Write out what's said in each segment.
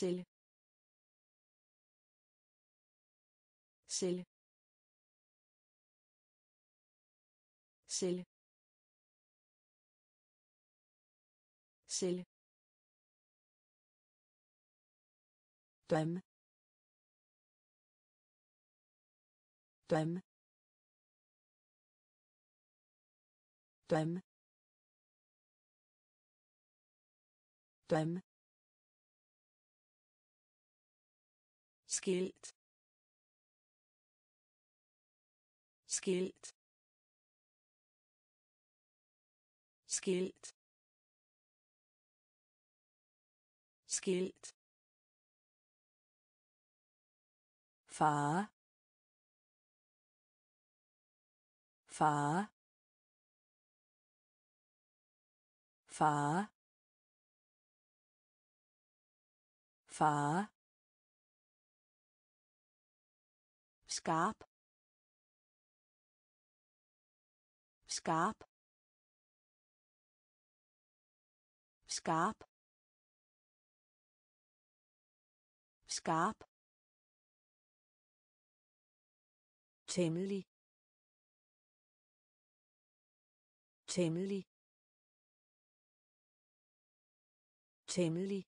celle celle celle celle drøm drøm drøm drøm skilt. Skilt. Skilt. Skilt. Far. Far. Far. Far. Skarp skarp skarp skarp temmelig. Temmelig. Temmelig.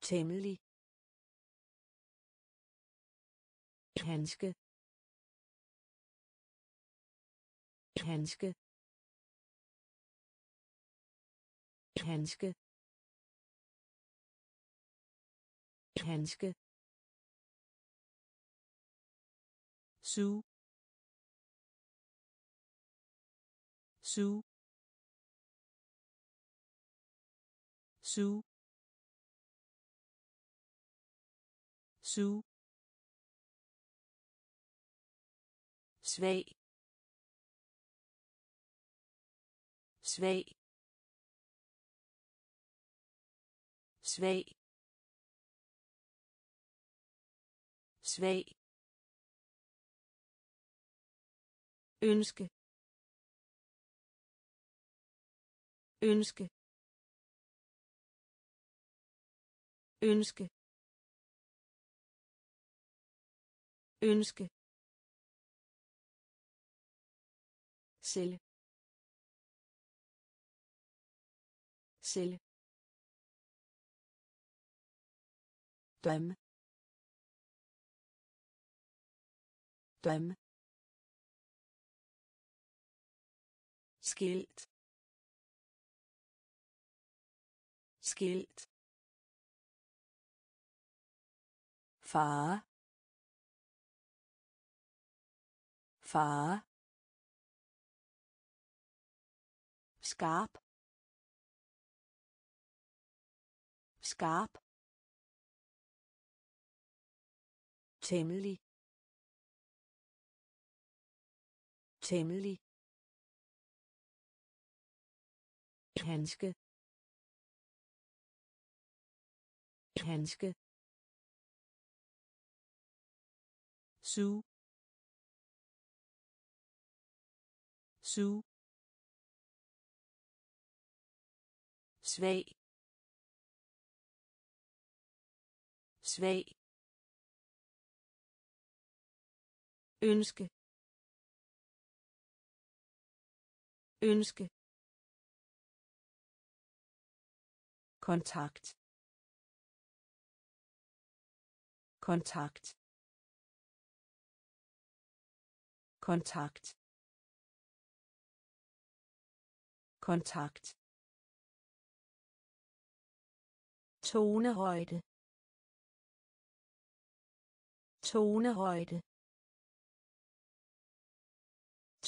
Temmelig. Handske handske handske handske Sue. Sue. Sue. Sue Zwee. Zwee. Zwee. Zwee. Celle celle drøm drøm skilt. Skilt. Far far skarp skarp temmelig. Temmelig. Handske. Handske. Su su svag svag ønske. Ønske. Kontakt. Kontakt. Kontakt. Kontakt tonehøjde. Tonehøjde.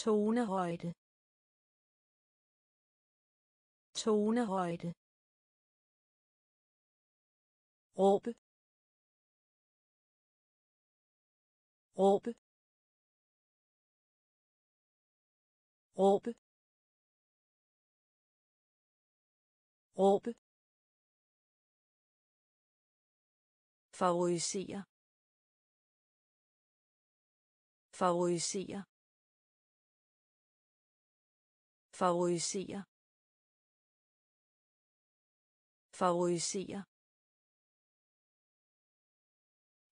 Tonehøjde. Tonehøjde. Råbe. Råbe. Råbe. Råbe. Favorisere favorisere favorisere favorisere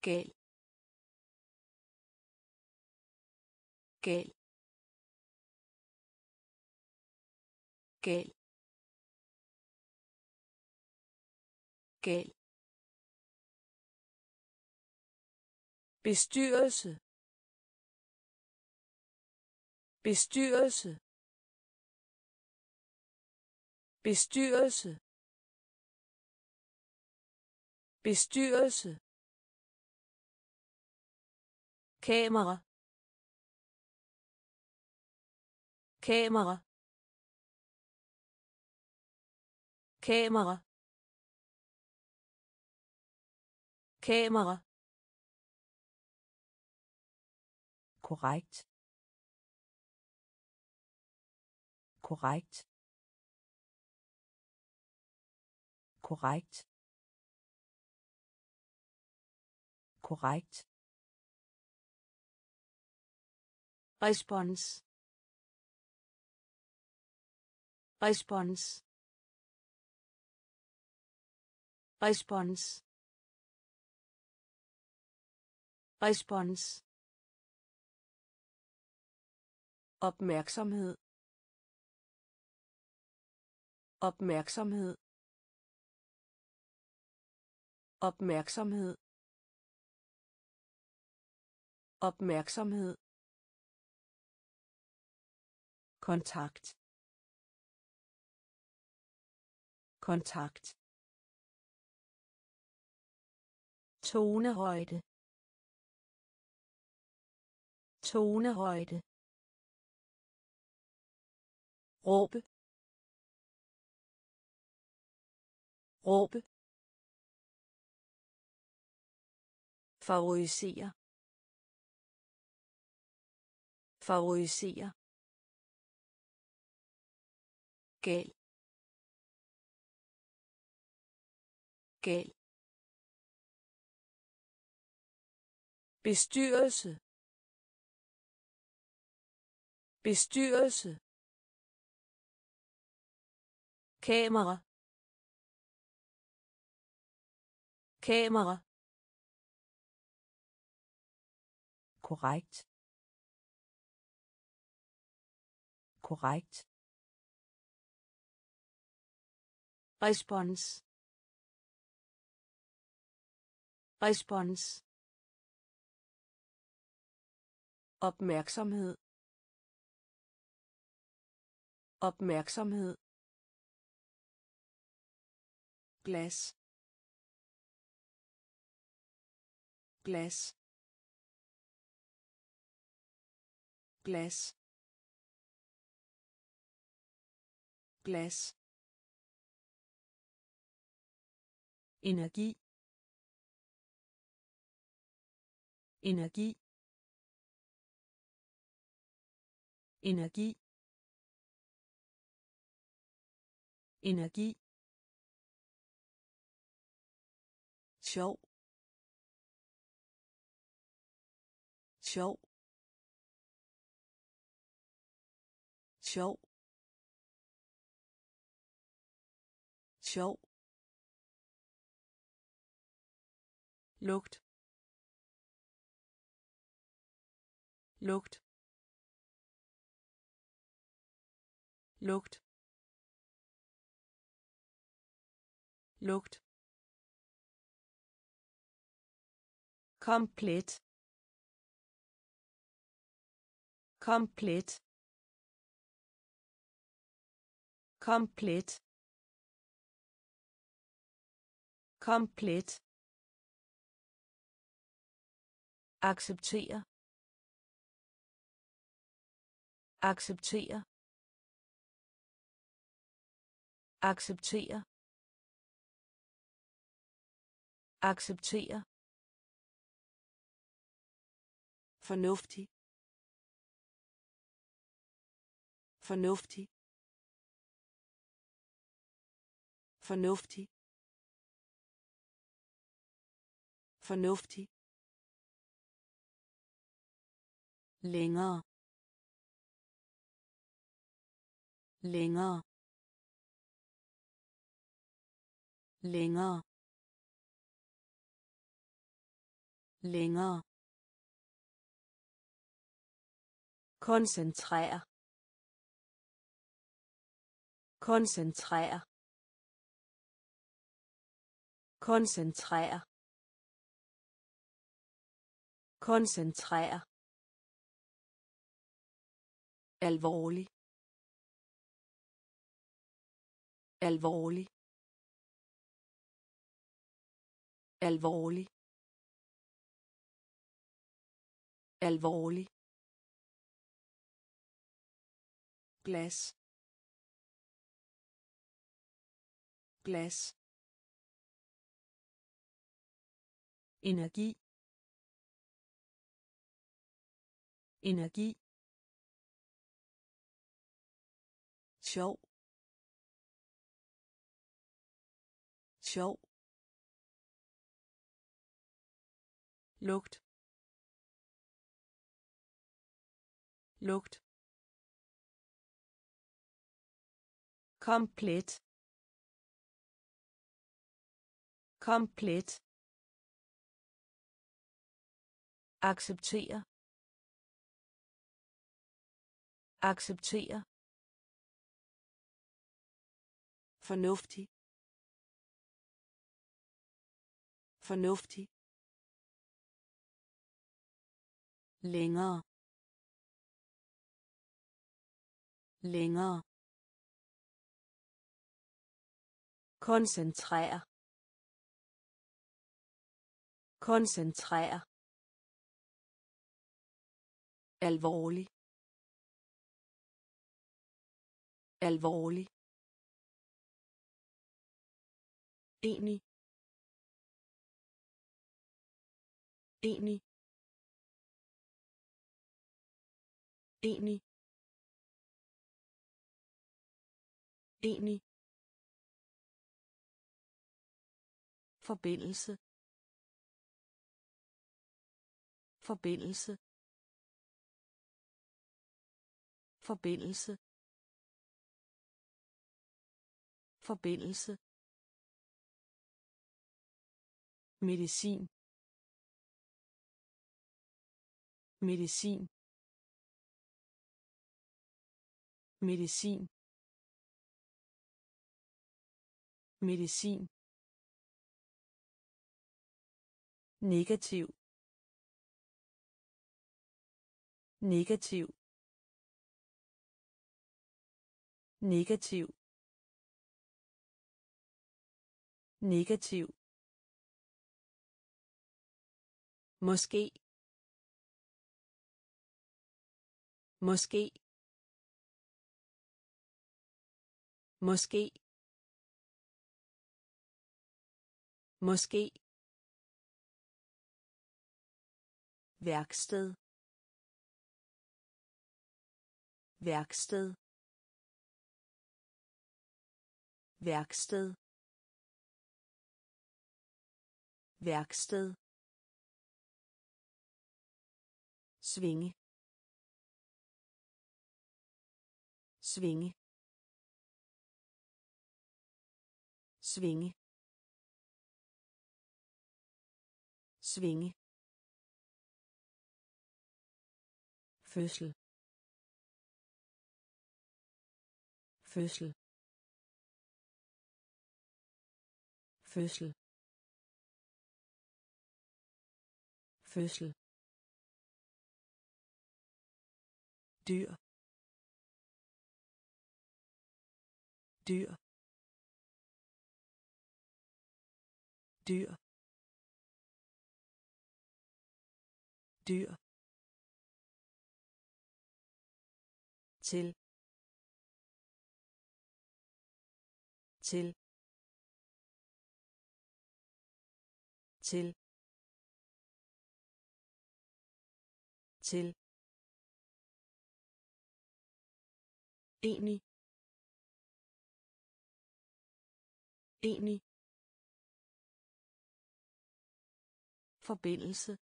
gal gal gal gal bestyrelse. Bestyrelse. Bestyrelse. Bestyrelse. Kamera. Kamera. Kamera. Kamera. Korrekt. Korrekt. Korrekt. Korrekt. Respons. Respons. Respons. Respons opmærksomhed. Opmærksomhed. Opmærksomhed. Opmærksomhed. Kontakt. Kontakt. Tonehøjde. Tonehøjde råbe. Råbe. Favorisere favorisere gal. Gal. Bestyrelse. Bestyrelse kamera. Kamera. Korrekt. Korrekt. Respons. Respons. Opmærksomhed. Opmærksomhed glas glas glas glas energi. Energi. Energi. Energi sjov. Sjov. Sjov. Sjov. Lugt. Lugt. Lugt. Lugt komplet. Komplet. Komplet. Komplet. Acceptere. Acceptere. Acceptere. Acceptere. Fornuftig fornuftig fornuftig fornuftig længere. Længere. Længere. Længere koncentrere. Koncentrere. Koncentrere. Koncentrere. Alvorlig. Alvorlig. Alvorlig. Alvorlig. Glas. Glas. Energi. Energi. Sjov. Sjov. Lugt. Lugt. Komplet. Komplet. Acceptere. Acceptere. Fornuftig. Fornuftig. Længere. Længere. Koncentrere. Koncentrere. Alvorlig. Alvorlig. Enig. Enig. Enig. Enig forbindelse. Forbindelse. Forbindelse. Forbindelse. Medicin. Medicin. Medicin. Medicin. Negativ. Negativ. Negativ. Negativ. Måske. Måske. Måske. Måske. Værksted. Værksted. Værksted. Værksted. Svinge. Svinge. Svinge. Svinge. Fødsel. Fødsel. Fødsel. Fødsel. Dyr. Dyr. Dyr. Dyr. Til. Til. Til. Til. Enig. Enig. Forbindelse.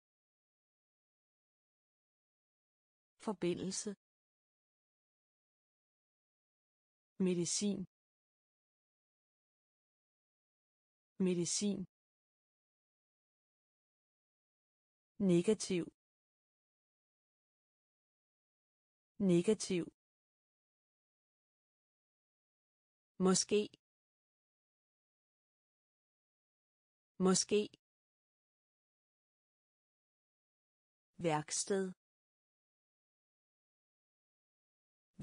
Forbindelse. Medicin. Medicin. Negativ. Negativ. Måske. Måske. Værksted.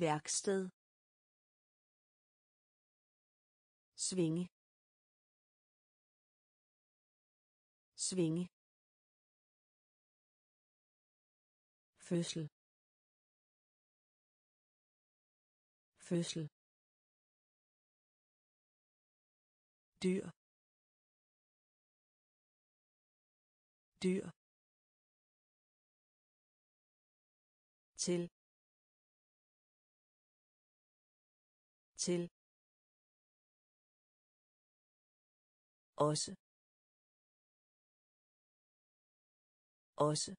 Værksted. Svinge. Svinge. Fødsel. Fødsel. Dyr. Dyr. Til. Til. Også. Også.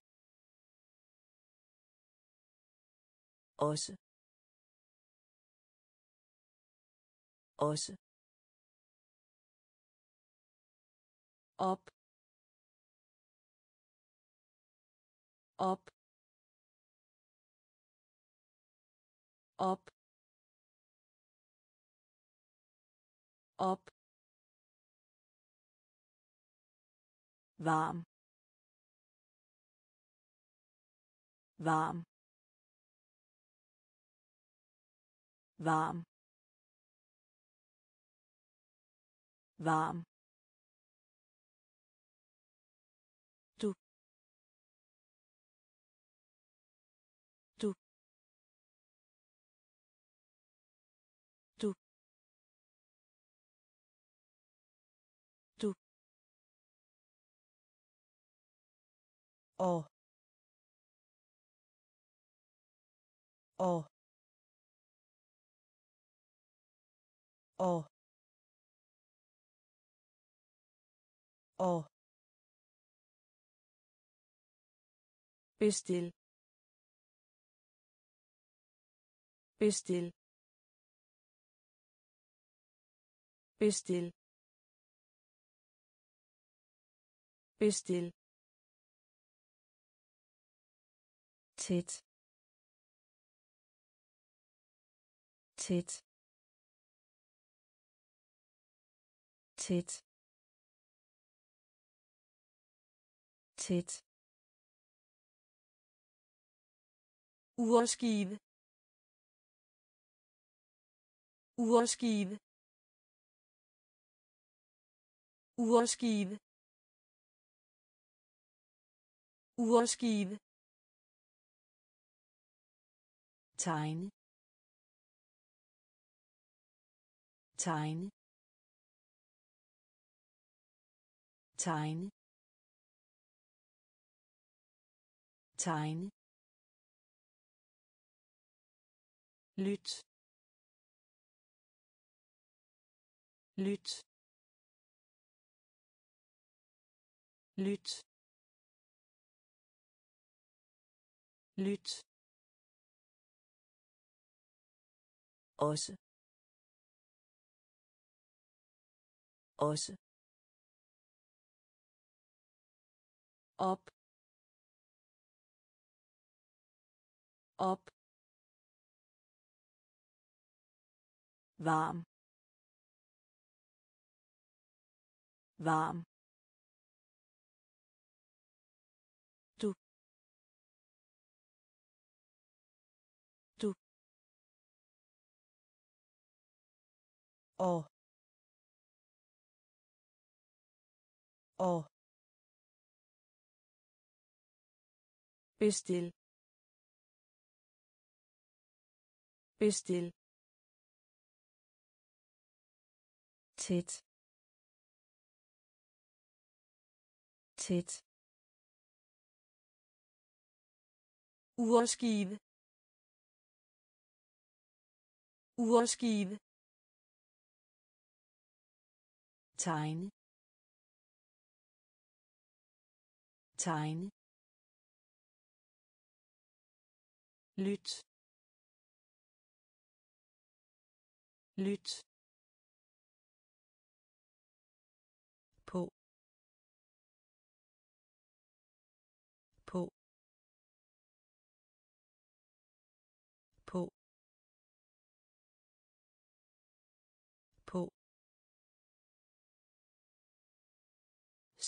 Også. Også. Op. Op. Op. Op warm. Warm. Warm. Warm. Og. Og. Og. Og. Bestil. Bestil. Bestil. Bestil. Tæt. Tæt. Tæt. Tæt. Urskive. Urskive. Urskive. Urskive. Time. Time. Time. Time. Lutte. Lutte. Lutte. Lutte. Også. Også. Op. Op. Varm. Varm. Og. Og. Bestil. Bestil. Tæt. Tæt. Urskive. Urskive. Time. Time. Lute. Lute.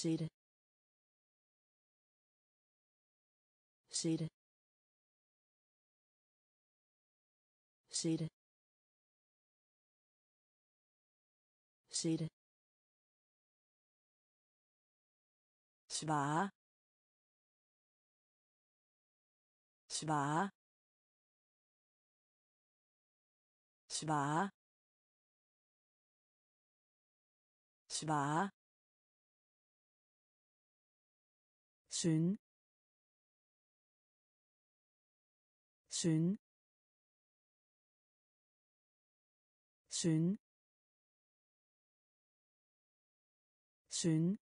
Sætte sætte sætte sætte svare svare svare svare synge synge synge synge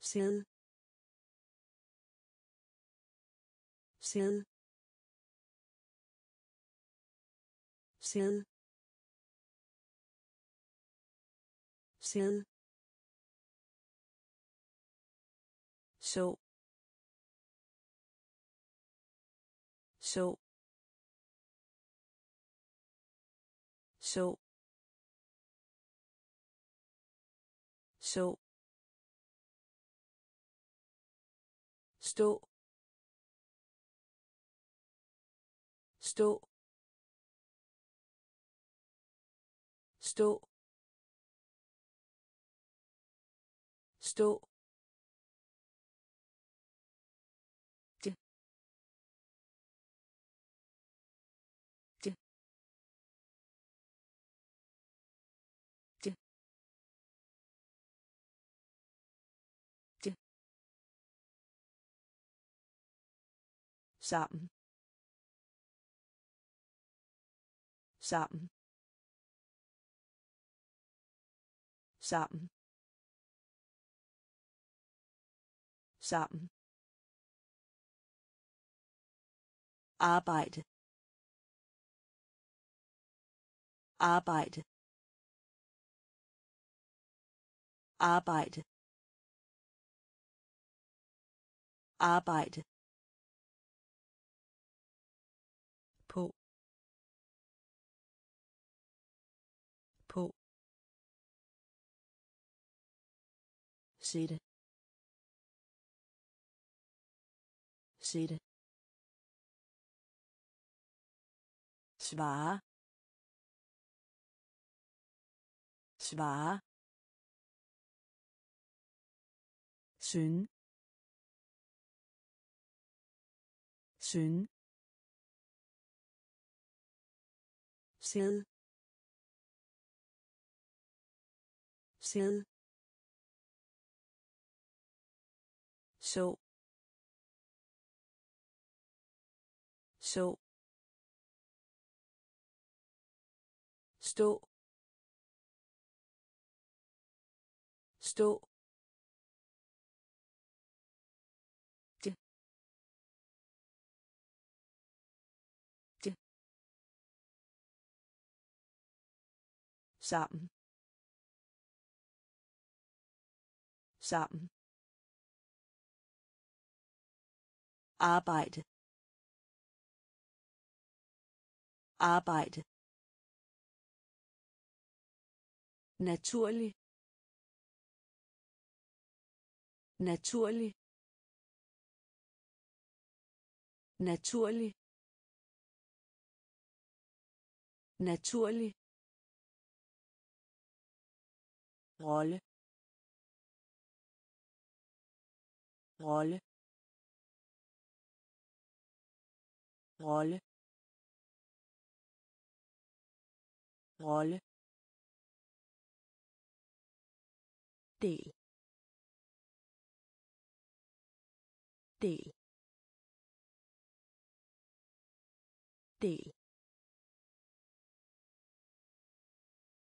sæd sæd sæd sæd så så så så stå stå stå stå sammen. Sammen. Sammen. Sammen. Arbejde. Arbejde. Arbejde. Arbejde sætte sætte svare. Svare. Synge synge sæd. Sæd. Så. Så. Stå. Stå. Sammen. Sammen. Arbejde. Arbejde. Naturlig. Naturlig. Naturlig. Naturlig. Rolle. Rolle. Rolle. Rolle. Del. Del. Del.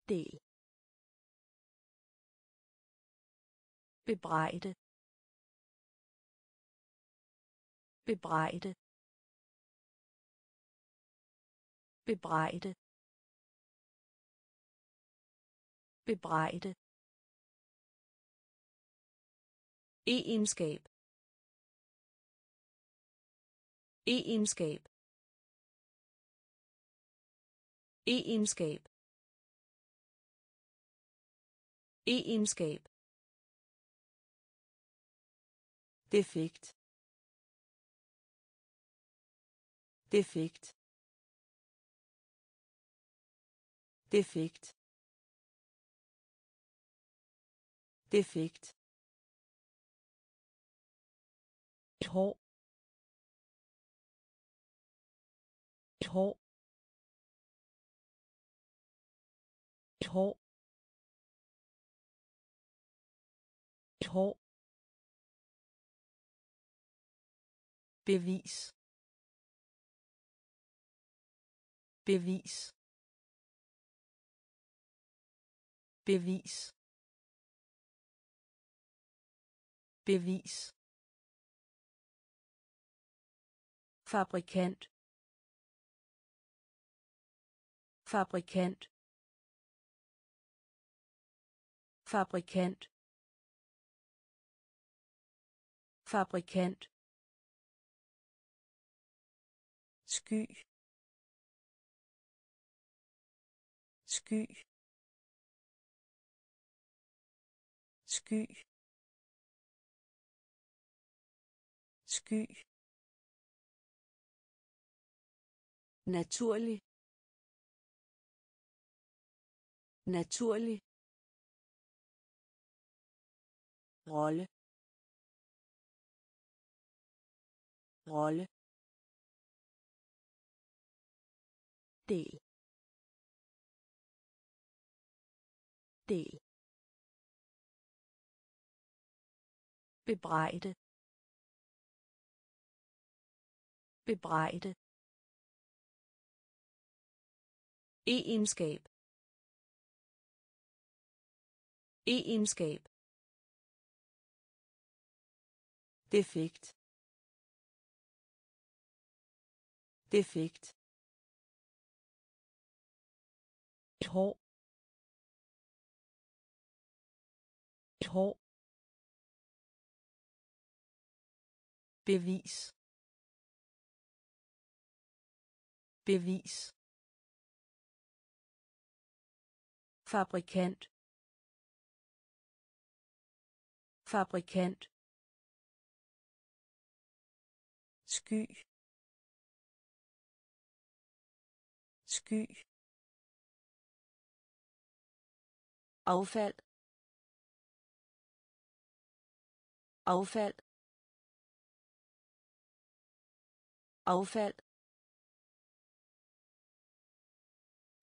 Del. Bebrejde. Bebrejde. Bebrejde. Bebrejde. Egenskab. Egenskab. Egenskab. Egenskab. Defekt. Defekt. Defekt. Defekt. Et hår. Et hår. Et hår. Et hår. Bevis. Bevis bevis. Bevis. Fabrikant. Fabrikant. Fabrikant. Fabrikant. Sky. Sky. Sky. Sky. Naturlig. Naturlig. Rolle. Rolle. Del. Del. Bebrejde. Bebrejde. Egenskab. Egenskab. Defekt. Defekt. Et hår. Et hår. Bevis. Bevis. Fabrikant. Fabrikant. Sky. Sky. Affald. Affald. Affald.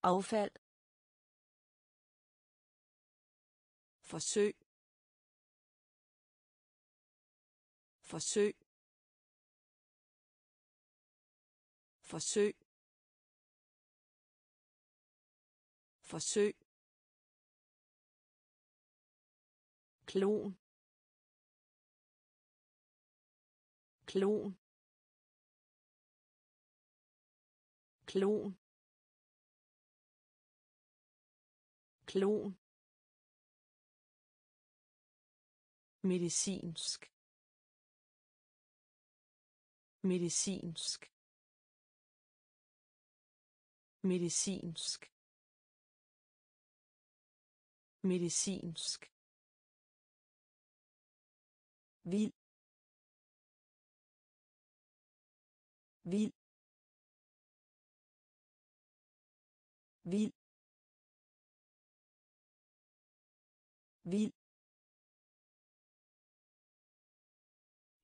Affald. Forsøg. Forsøg. Forsøg. Forsøg. Klon. Klon. Klon. Klon. Medicinsk. Medicinsk. Medicinsk. Medicinsk. Vild. Vild. Vild. Vild.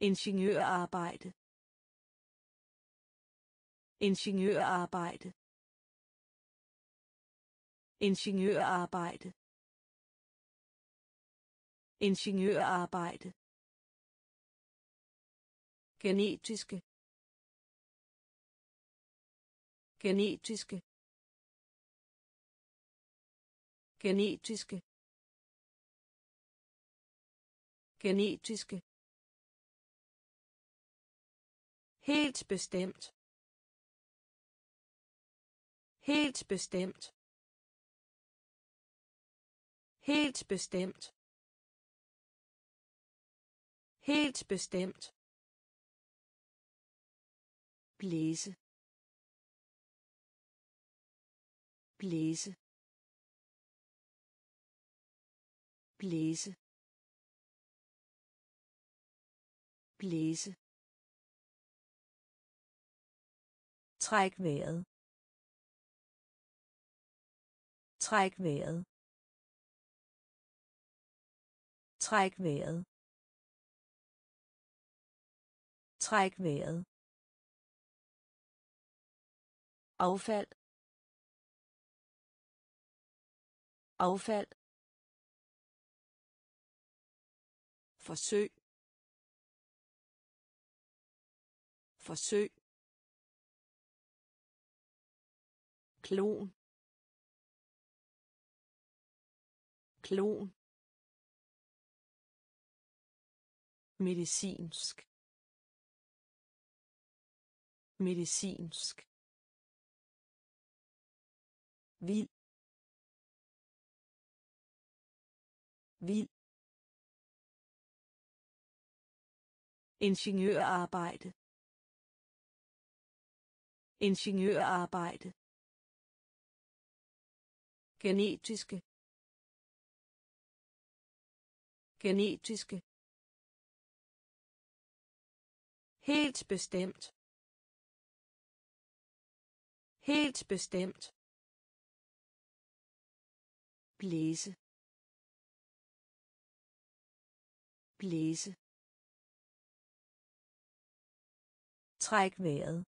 Ingeniørarbejde. Ingeniørarbejde. Ingeniørarbejde. Ingeniørarbejde. Genetiske. Genetiske. Genetiske. Genetiske. Helt bestemt. Helt bestemt. Helt bestemt. Helt bestemt. Blæse. Blæse. Blæse. Blæse. Træk vejret. Træk vejret. Træk vejret. Træk vejret. Affald. Affald. Forsøg. Forsøg. Klon. Klon. Medicinsk. Medicinsk. Vild. Vild. Ingeniørarbejde. Ingeniørarbejde. Genetiske. Genetiske. Helt bestemt. Helt bestemt. Blæse. Blæse. Træk vejret.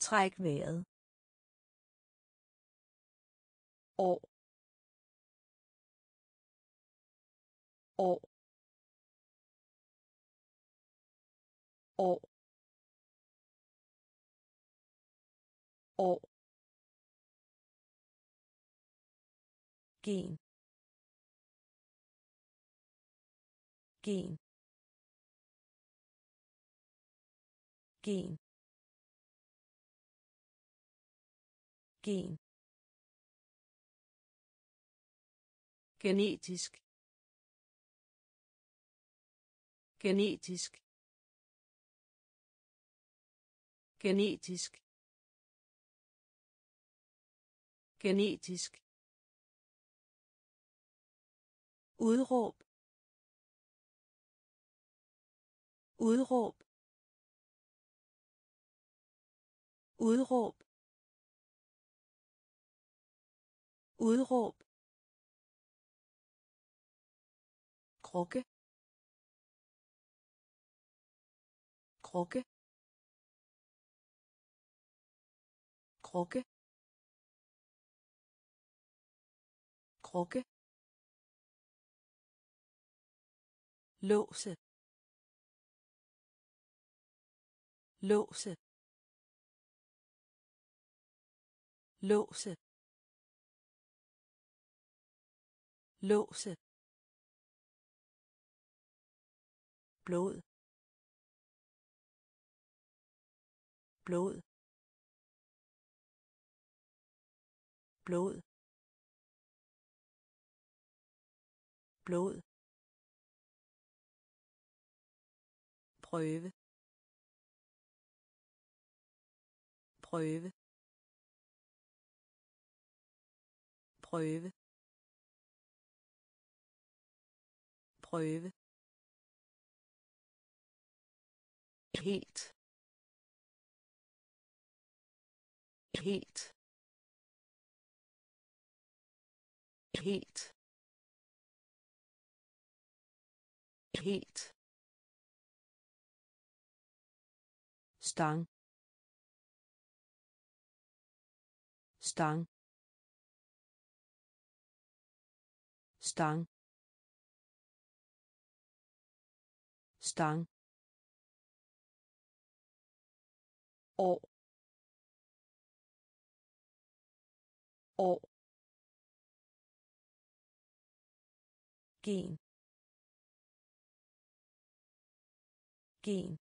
Træk vejret. År. År. År. År. Gen. Gen. gen. Gen. Genetisk. Genetisk. Genetisk. Genetisk. Udråb. Udråb. Udråb. Udråb. Krukke. Krukke. Krukke. Krukke. Låse. Låse. Låse. Låse. Blod. Blod. Blod. Blod. Prøve. Prøve. Prøve. Prøve. Helt. Helt. Helt. Helt. Stang. Stang. Stang. Stang. År år gen gen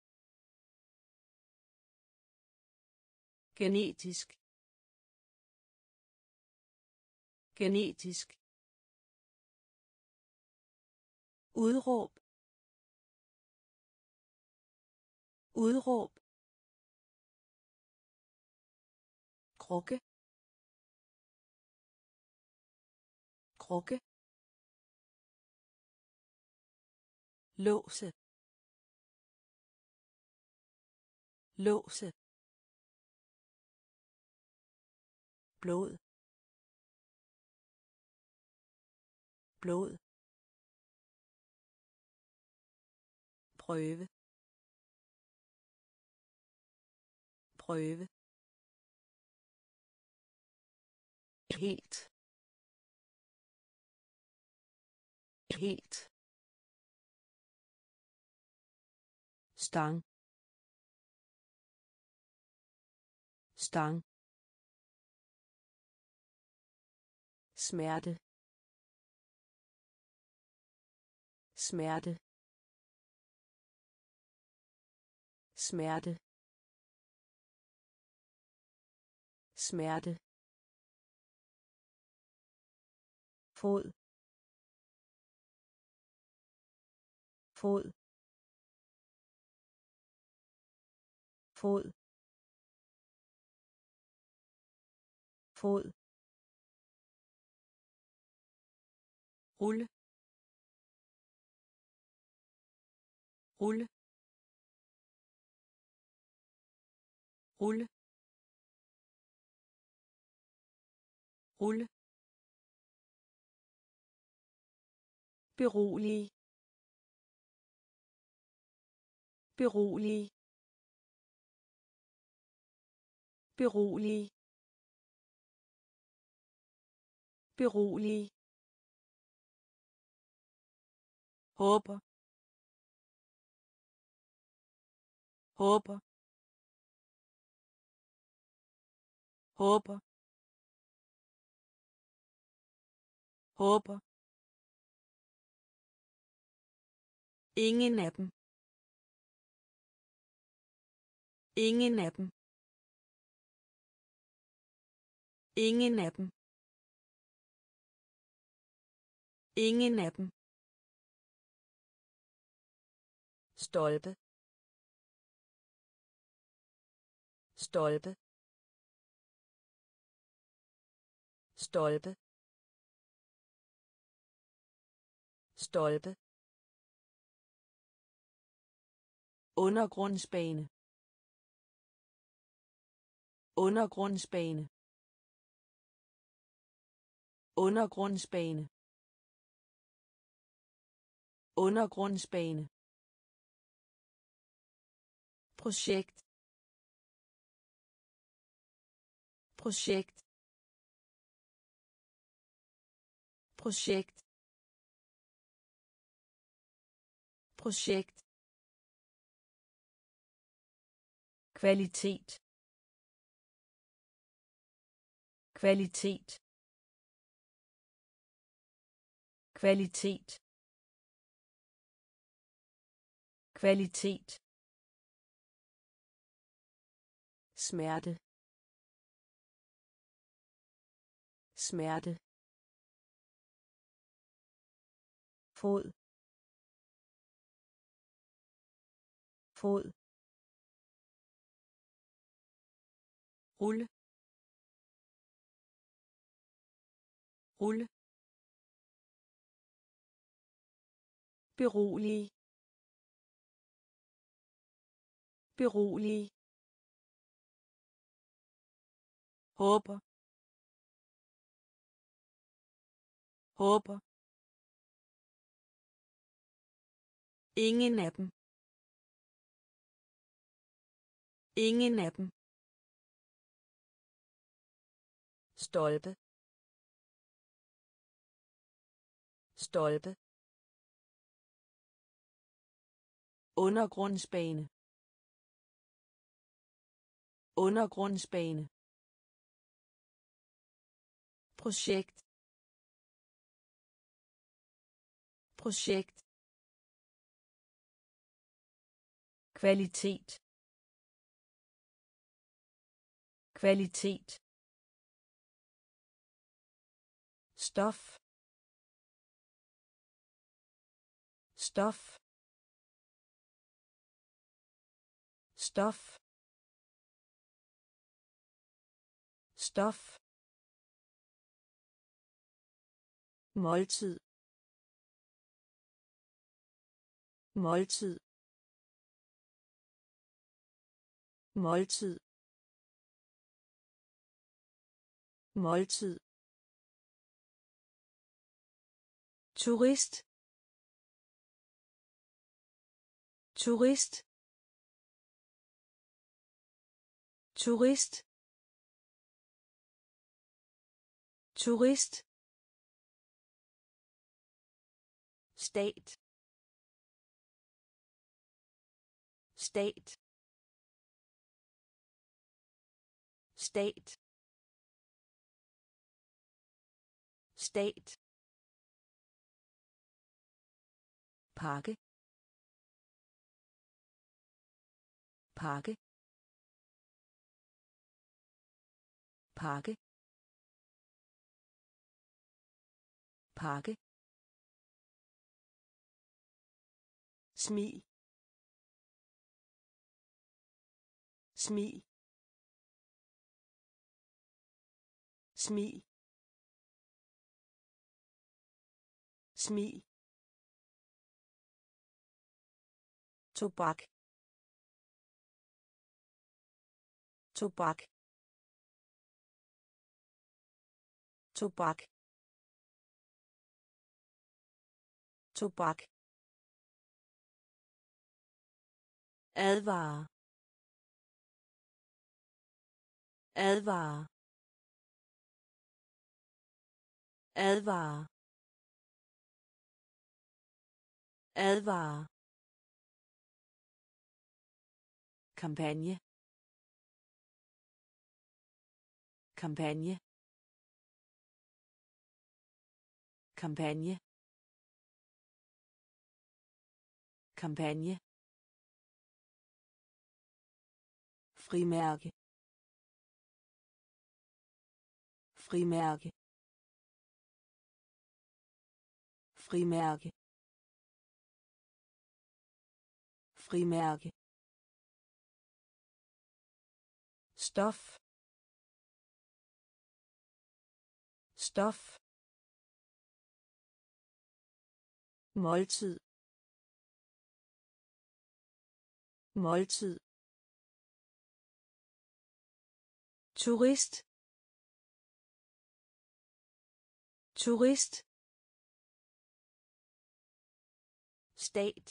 genetisk. Genetisk udråb. Udråb. Krukke. Krukke. Låse. Låse. Blod. Blod. Prøve. Prøve. Helt. Helt. Stang. Stang. Smerte. Smerte. Smerte. Smerte. Fod. Fod. Fod. Fod. Rulle. Rulle. Rulle. Rulle. Berolig berolig berolig berolig håber. Håber. Håber. Håber. Ingen af dem. Ingen af dem. Ingen af dem. Ingen af dem. Stolpe. Stolpe. Stolpe. Stolpe. Undergrundsbane. Undergrundsbane. Undergrundsbane. Undergrundsbane. Projekt. Projekt. Projekt. Projekt. Kvalitet. Kvalitet. Kvalitet. Kvalitet. Smerte. Smerte. Fod. Fod. Rulle. Rulle. Berolig berolig håber. Håber. Ingen af dem. Ingen af dem. Stolpe. Stolpe. Undergrundsbane. Undergrundsbane. Projekt. Projekt. Kvalitet. Kvalitet. Stof. Stof. Stof. Stof. Måltid. Måltid. Måltid. Måltid. Turist. Turist. Turist. Turist. Stat. Stat. Stat stat pakke. Pakke. Pakke. Pakke. Smil. Smil. Smil. Smil. Tobak. Tobak. Tobak. Tobak. Advare advare advare. Advare. Kampagne. Kampagne. Kampagne. Kampagne. Frimærke. Frimærke. Frimærke. Frimærke. Stof. Stof. Måltid. Måltid. Turist. Turist. Stat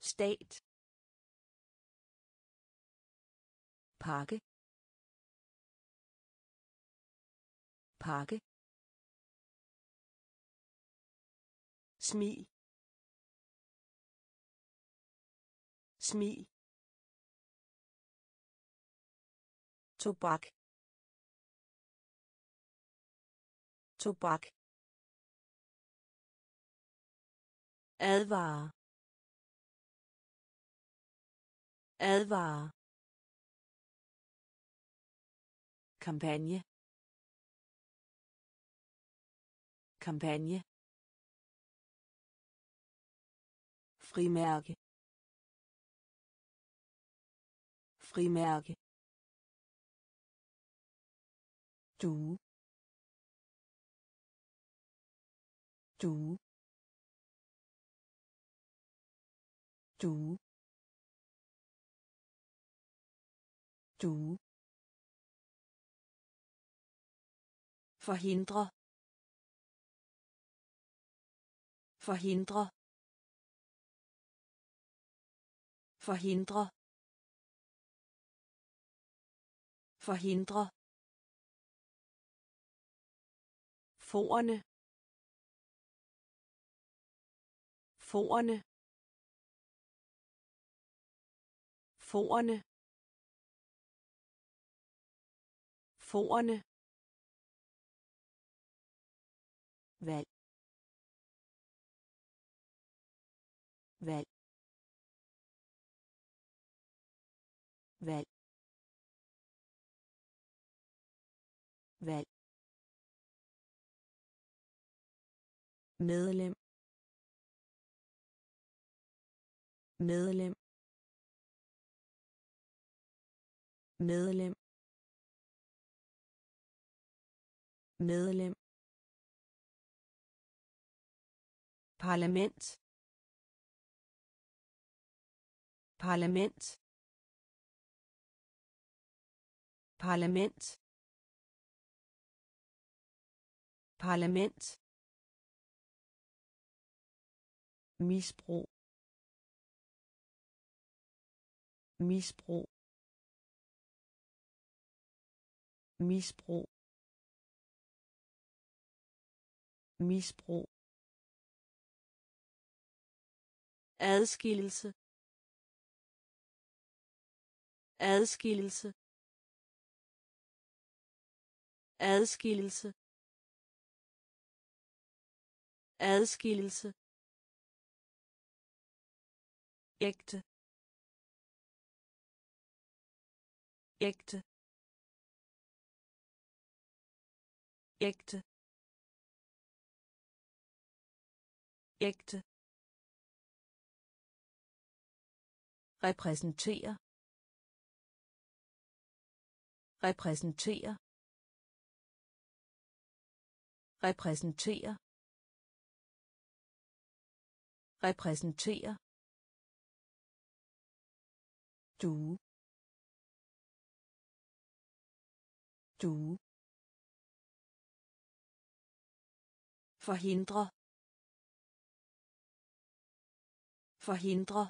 stat pakke. Pakke. Smil. Smil. Tobak. Tobak. Advare. Advare. Kampagne. Kampagne. Frimærke. Frimærke. Du du du du forhindre. Forhindre. Forhindre. Forhindre. Forerne forerne forerne forerne valg. Valg. Valg. Valg. Medlem. Medlem. Medlem. Medlem. Parlament. Parlament. Parlament. Parlament. Misbrug. Misbrug. Misbrug. Misbrug. Adskillelse. Adskillelse. Adskillelse. Adskillelse. Ægte. Ægte. Ægte. Ægte. Repræsentere repræsentere repræsentere repræsentere du. Du. Forhindre. Forhindre.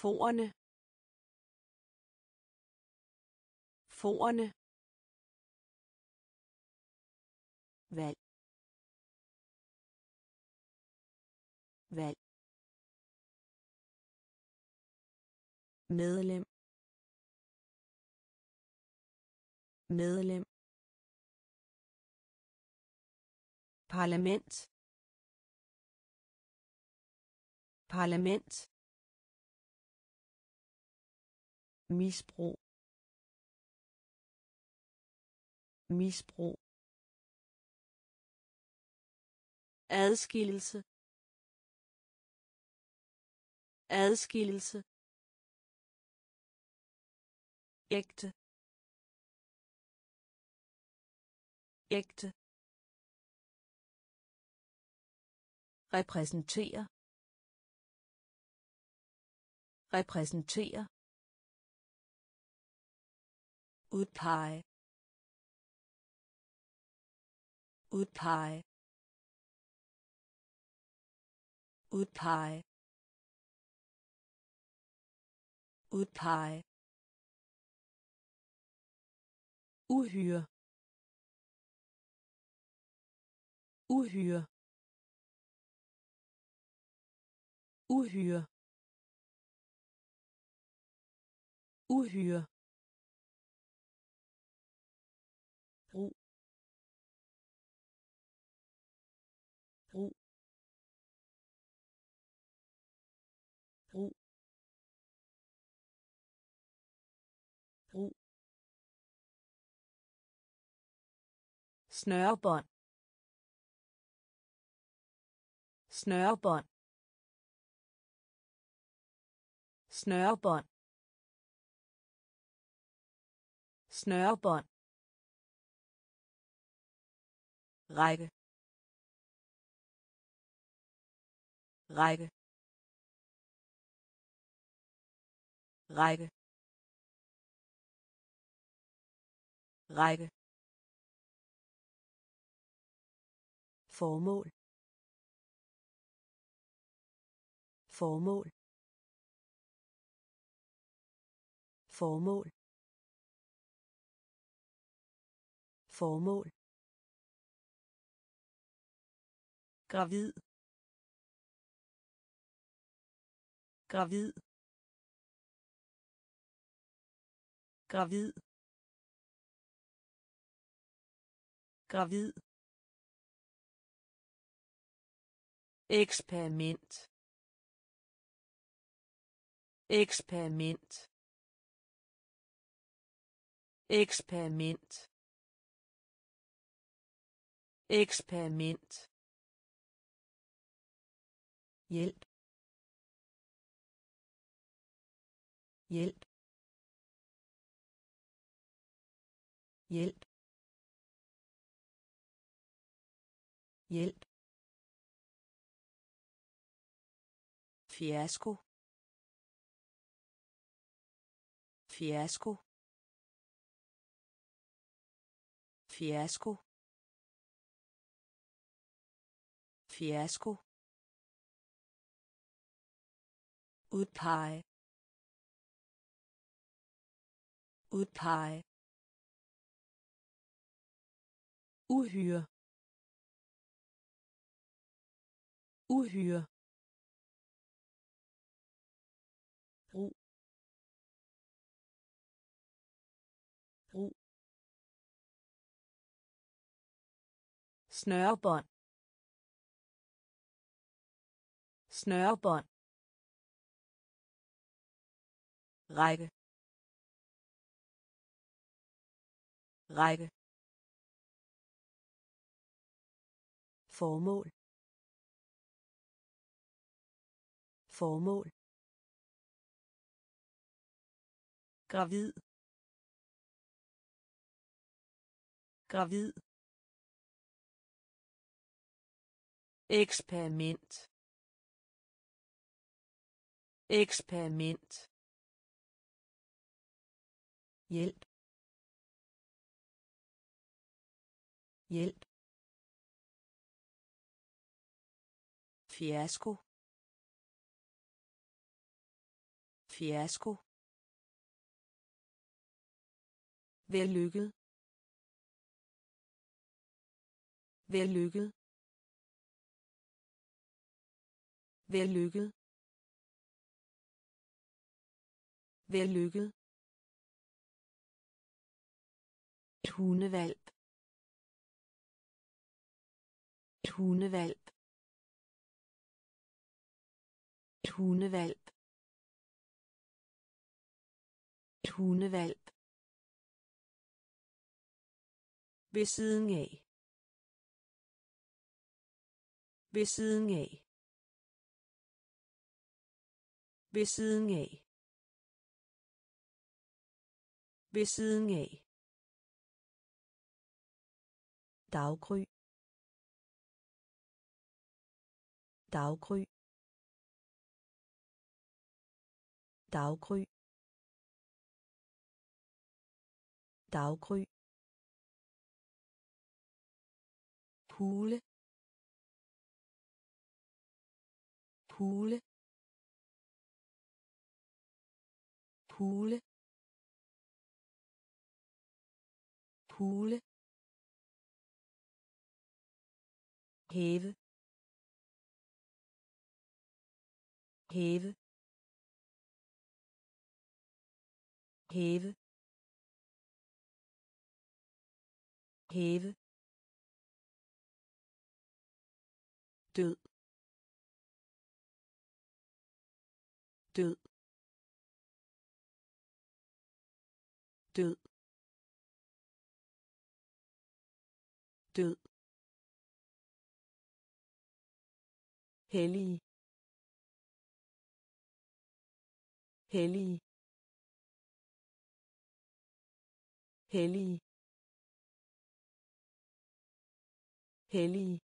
Forerne. Forerne. Valg. Valg. Medlem. Medlem. Parlament. Parlament. Misbrug. Misbrug. Adskillelse. Adskillelse. Ægte. Ægte. Repræsentere repræsentere udpege. Udpege. Udpege. Udpege. Uhyre. Uhyre uhyre. Uhyre. Brug. Brug. Brug. Brug. Snørebånd. Snørebånd. Snørebånd snørebånd række. Række. Række. Række. Formål. Formål. Formål. Formål. Gravid. Gravid. Gravid. Gravid. Eksperiment. Eksperiment eksperiment. Eksperiment. Hjælp. Hjælp. Hjælp. Hjælp. Fiasko. Fiasko. Fiasco. Fiasco. udpege udpege uhyre uhyre snørebånd snørebånd række. Række. Formål. Formål. Gravid. Gravid. Eksperiment. Eksperiment. Hjælp. Hjælp. Fiasko. Fiasko. Vellykket vellykket vellykket vellykket et hundevalp. Et hundevalp. Et hundevalp. Et hundevalp. Ved siden af. Ved siden af. Ved siden af ved siden af daggry daggry daggry daggry hule hule hule. Hule. Hæve hæve hæve hæve død. Død. Død. Død. Hellig. Hellig. Hellig. Hellig.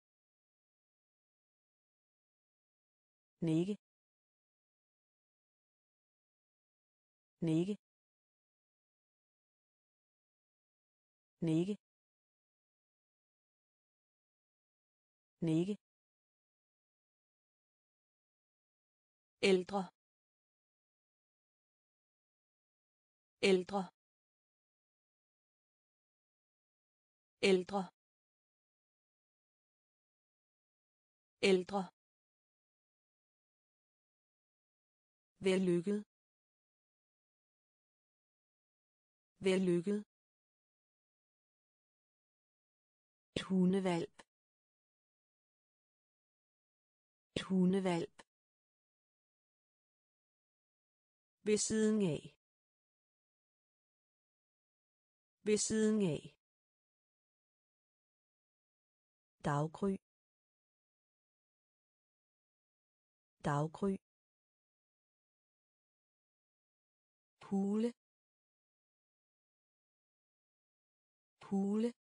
Nikke. Nikke. Nikke. Nikke. Ældre. Ældre. Ældre. Ældre. Vellykket vellykket et hundevalp. Et hundevalp. Ved siden af. Ved siden af. Daggry. Daggry. Hule. Hule.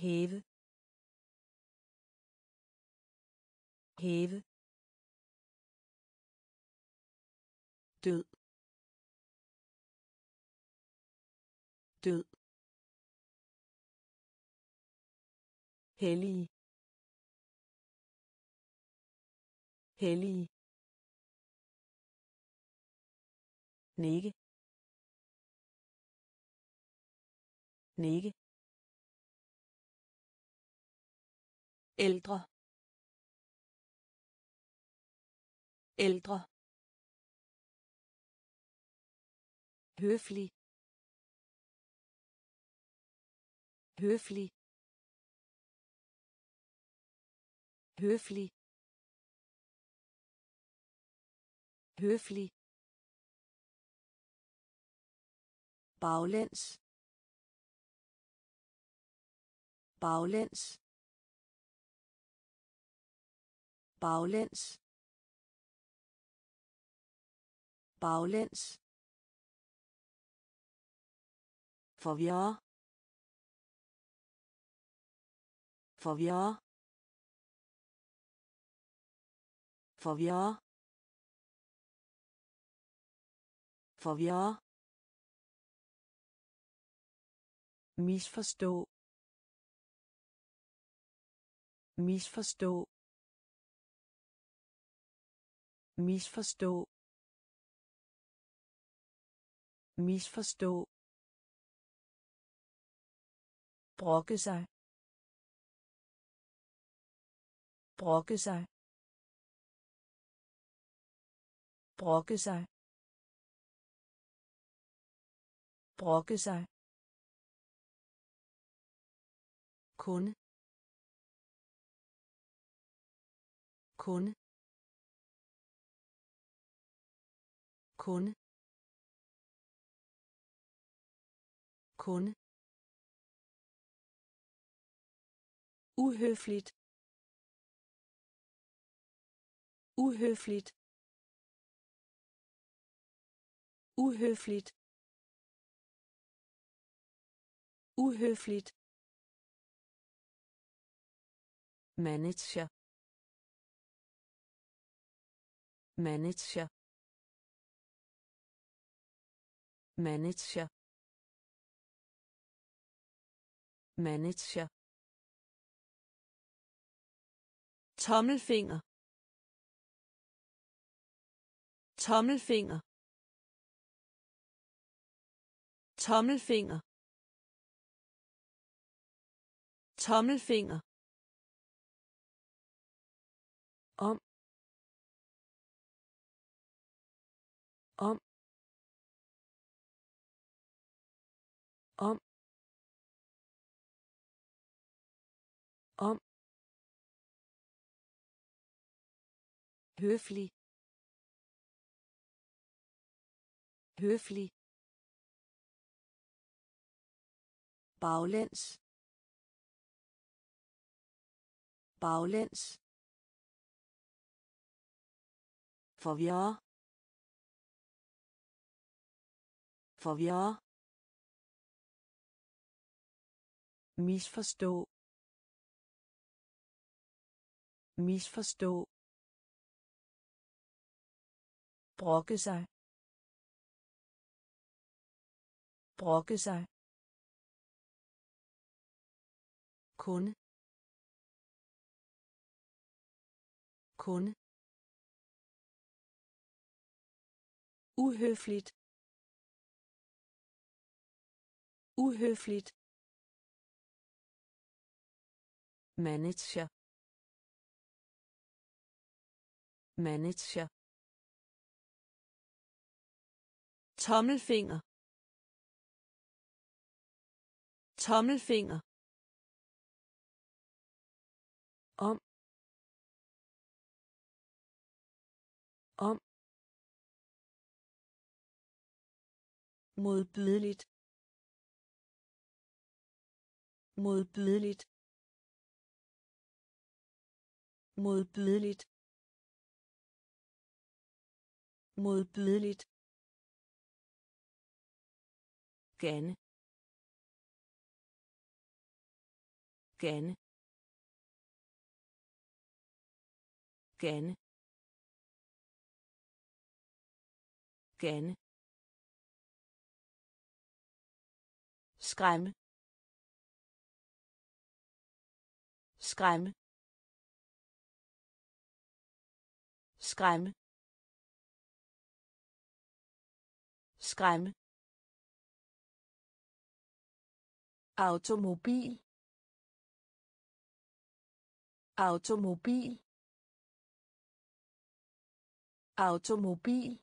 Hæve. Hæve. Død. Død. Hellig hellig nikke. Nikke. Ældre. Ældre. Høflig. Høflig. Høflig. Høflig. Baglæns. Baglæns. Baglæns. Baglæns. Forvirre forvirre forvirre forvirre misforstå. Misforstå. Misforstå. Misforstå. Brokke sig. Brokke sig. Brokke sig. Brokke sig. Kun kun Kunde Kunde Uhöfligt. Uhöfligt. Uhöfligt. Uhöfligt. Manager. Manager. Manager. Manager. Tommelfinger. Tommelfinger. Tommelfinger. Tommelfinger. Høflig høflig baglæns baglæns forvirre forvirre misforstå misforstå brokke sig. Brokke sig. Kun kun uhøfligt. Uhøfligt. Manager. Manager tommelfinger. Tommelfinger. Om. Om. Modbydeligt. Modbydeligt. Modbydeligt. Modbydeligt. Gerne. Gerne. Gerne. Gerne. Skræmme. Skræmme. Skræmme. Skræmme. Automobil. Automobil. Automobil.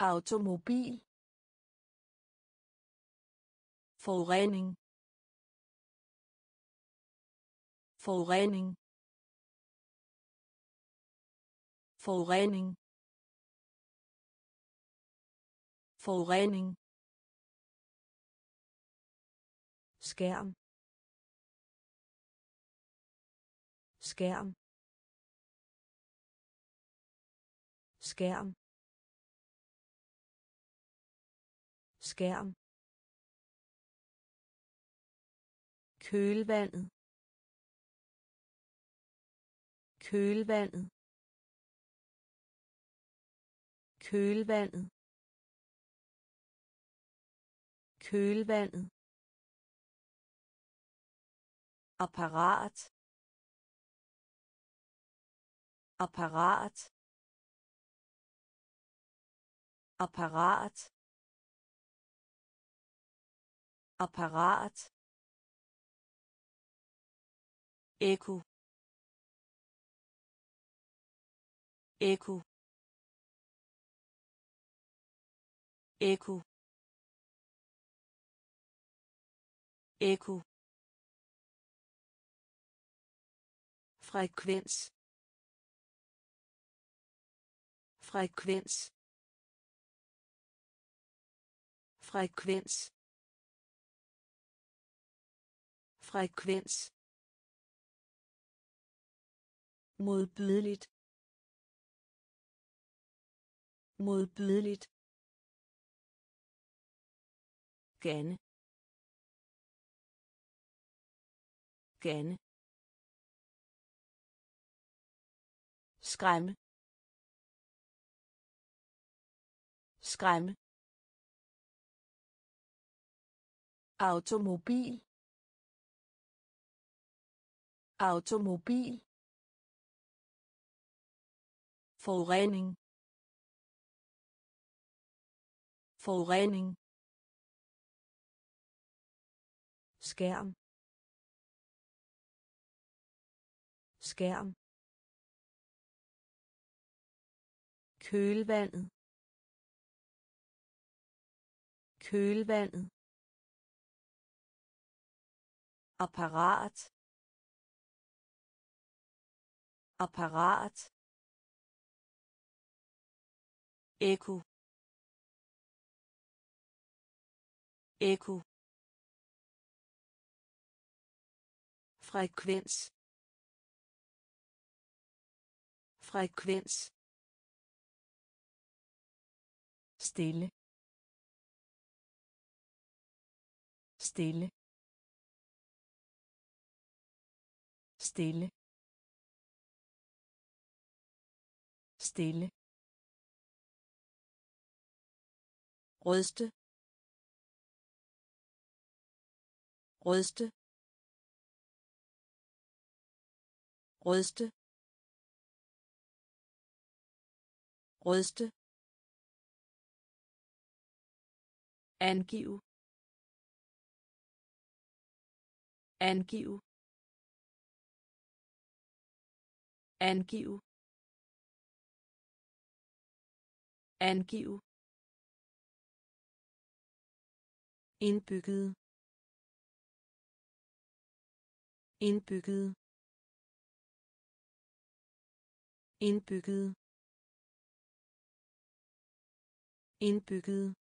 Automobil. Forurening. Forurening. Forurening. Forurening. Skærm. Skærm. Skærm. Skærm. Kølvandet. Kølvandet. Kølvandet. Kølvandet. Apparat apparat apparat apparat Eko. Eko. Eko. Eko. Frekvens. Frekvens. Frekvens. Frekvens. Modbydeligt. Modbydeligt. Gerne. Gerne. Skræmme. Skræmme. Automobil. Automobil. Forurening. Forurening. Skærm. Skærm. Kølvandet. Kølvandet. Apparat. Apparat. Eko. Eko. frekvens. Frekvens. Stille. Stille. Stille. Stille. Rødste. Rødste. Rødste. Rødste. Angiv. Angiv. Angiv. Angiv. Indbygget. Indbygget. Indbygget. Indbygget.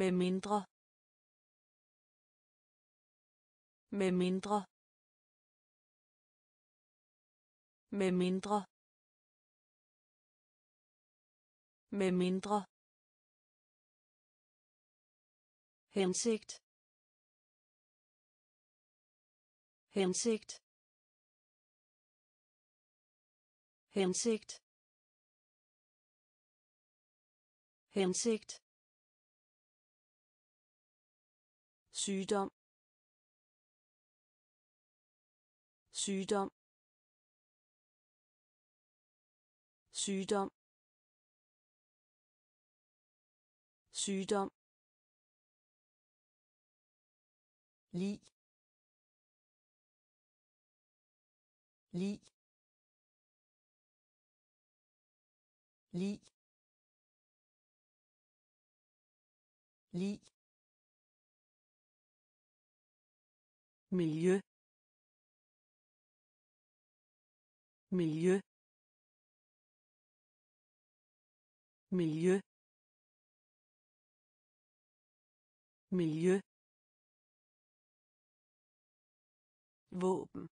Med mindre. Med mindre. Med mindre. Med mindre. Hensigt. Hensigt. Hensigt. Hensigt. Sygdom. Sygdom. Sygdom. Sygdom. Lig. Lig. Lig. Lig. Miljø. Miljø. Miljø. Miljø. Våben.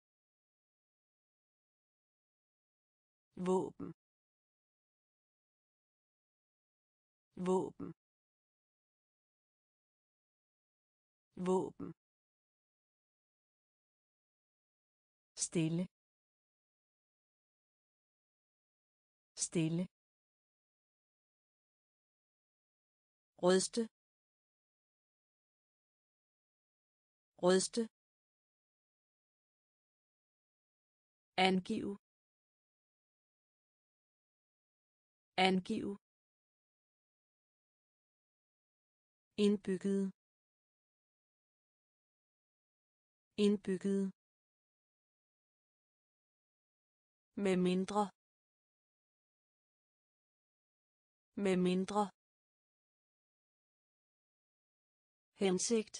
Våben. Våben. Våben. Stille. Stille. Rødste. Rødste. Angiv angiv indbygget. Indbygget. Med mindre. Med mindre. Hensigt.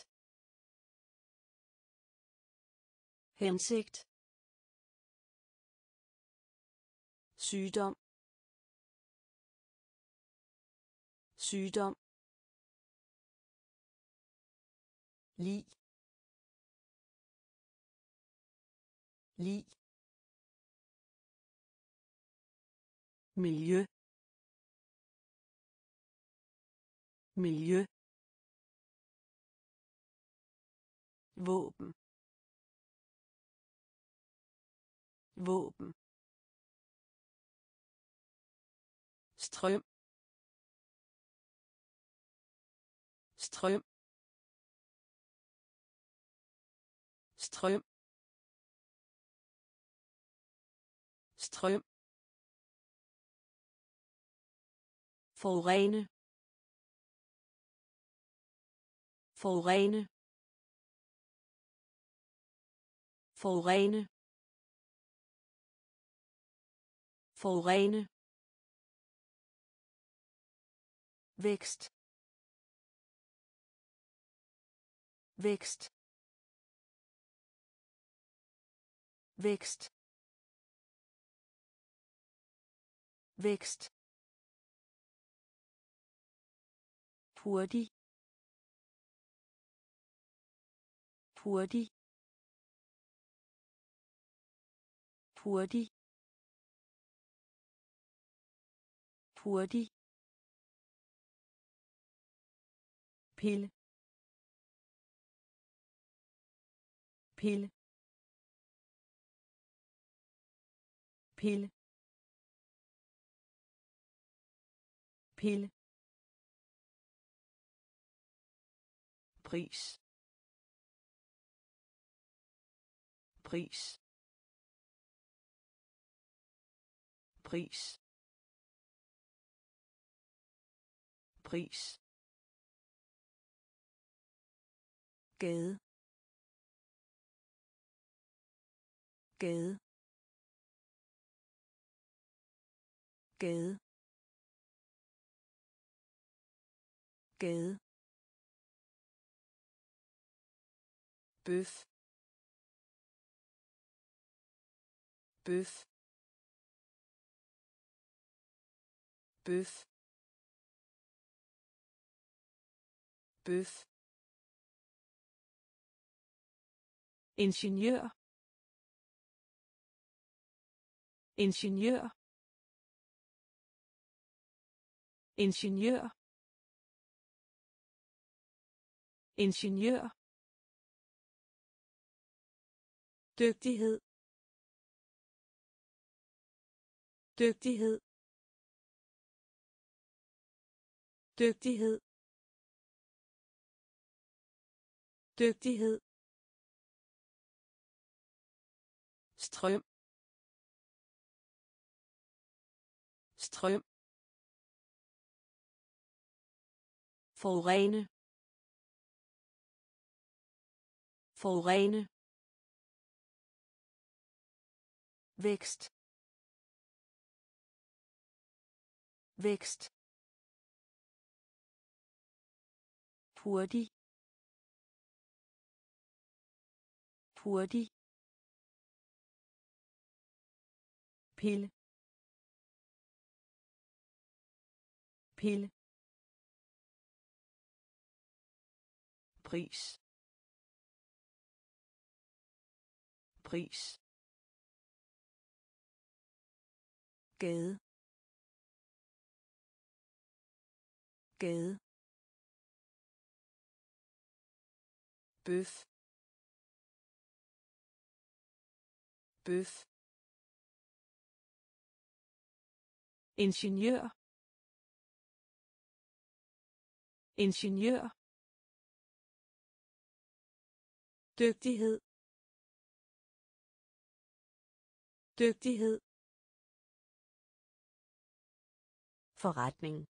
Hensigt. Sygdom. Sygdom. Lig. Lig. Miljø. Miljø. Våben. Våben. Strøm. Strøm. Strøm. Strøm. Forurene. Forurene. Forurene. Forurene. Vækst. Vækst. Vækst. Vækst. Hurtig. Hurtig. Hurtig. Hurtig. Pille. Pille. Pille. Pille. Pris. Pris. Pris. Pris. Gade. Gade. Gade. Gade. Bøf bøf bøf bøf ingeniør ingeniør ingeniør ingeniør dygtighed. Dygtighed. Dygtighed. Dygtighed. Strøm. Strøm. Forurene. Forurene. Vækst. Vækst. Hurtig. Hurtig. Pille. Pille. Pris. Pris. Gade. Gade. Bøf. Bøf. Ingeniør. Ingeniør. Dygtighed. Dygtighed. Forretning.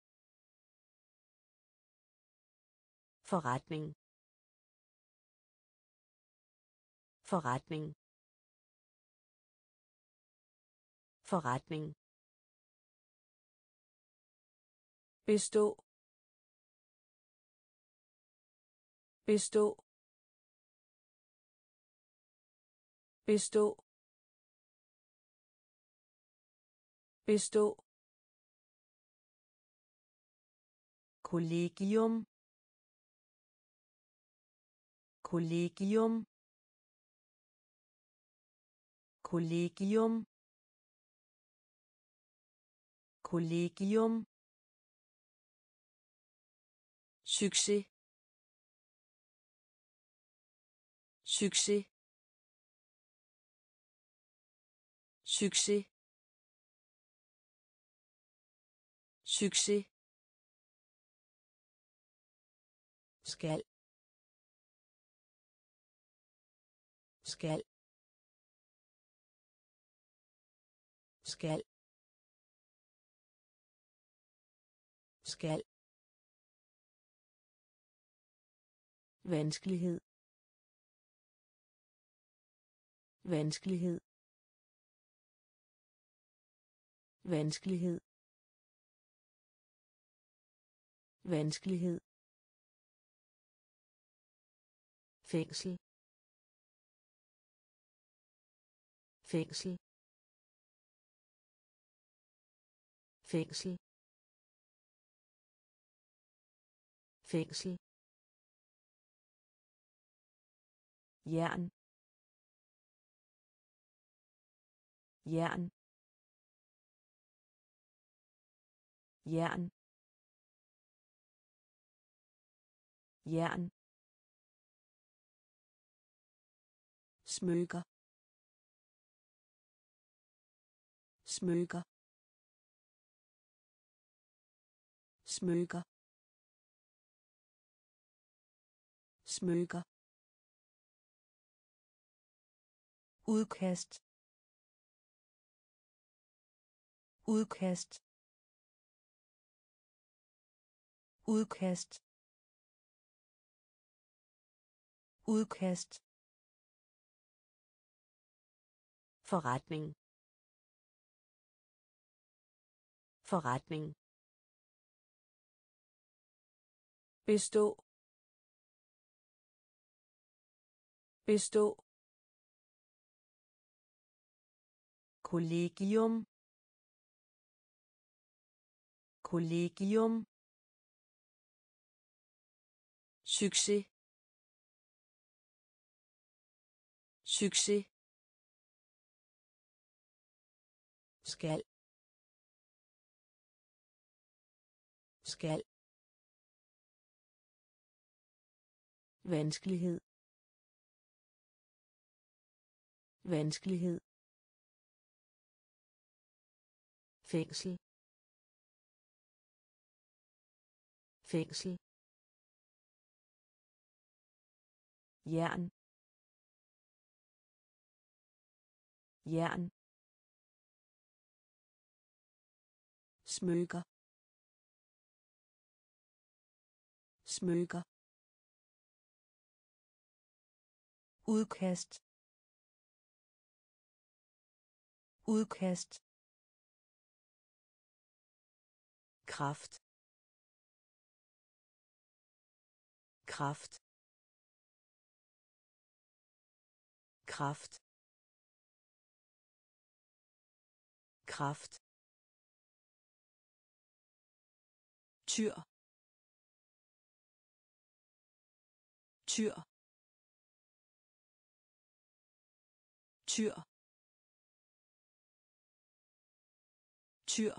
Forretning. Forretning. Forretning. Bestå. Bestå. Bestå. Bestå. Kollegium. Kollegium. Kollegium. Kollegium. Succes. Succes. Succes. Succes skal. Skal. Skal. Skal. Vanskelighed. Vanskelighed. Vanskelighed. Vanskelighed. Fængsel. Fængsel. Fængsel. Fængsel. Jern. Jern. Jern. Jern. Smykker. Smykker. Smykker. Smykker. Udkast. Udkast. Udkast. Udkast forretning. Forretning. Bestå. Bestå. Kollegium. Kollegium. Succes. Succes skal. Skal. Vanskelighed. Vanskelighed. Fængsel. Fængsel. Jern. Jern. Smykker. Smykker. Udkast. Udkast. Kraft. Kraft. Kraft. Kraft tyr. Tyr. Tyr. Tyr.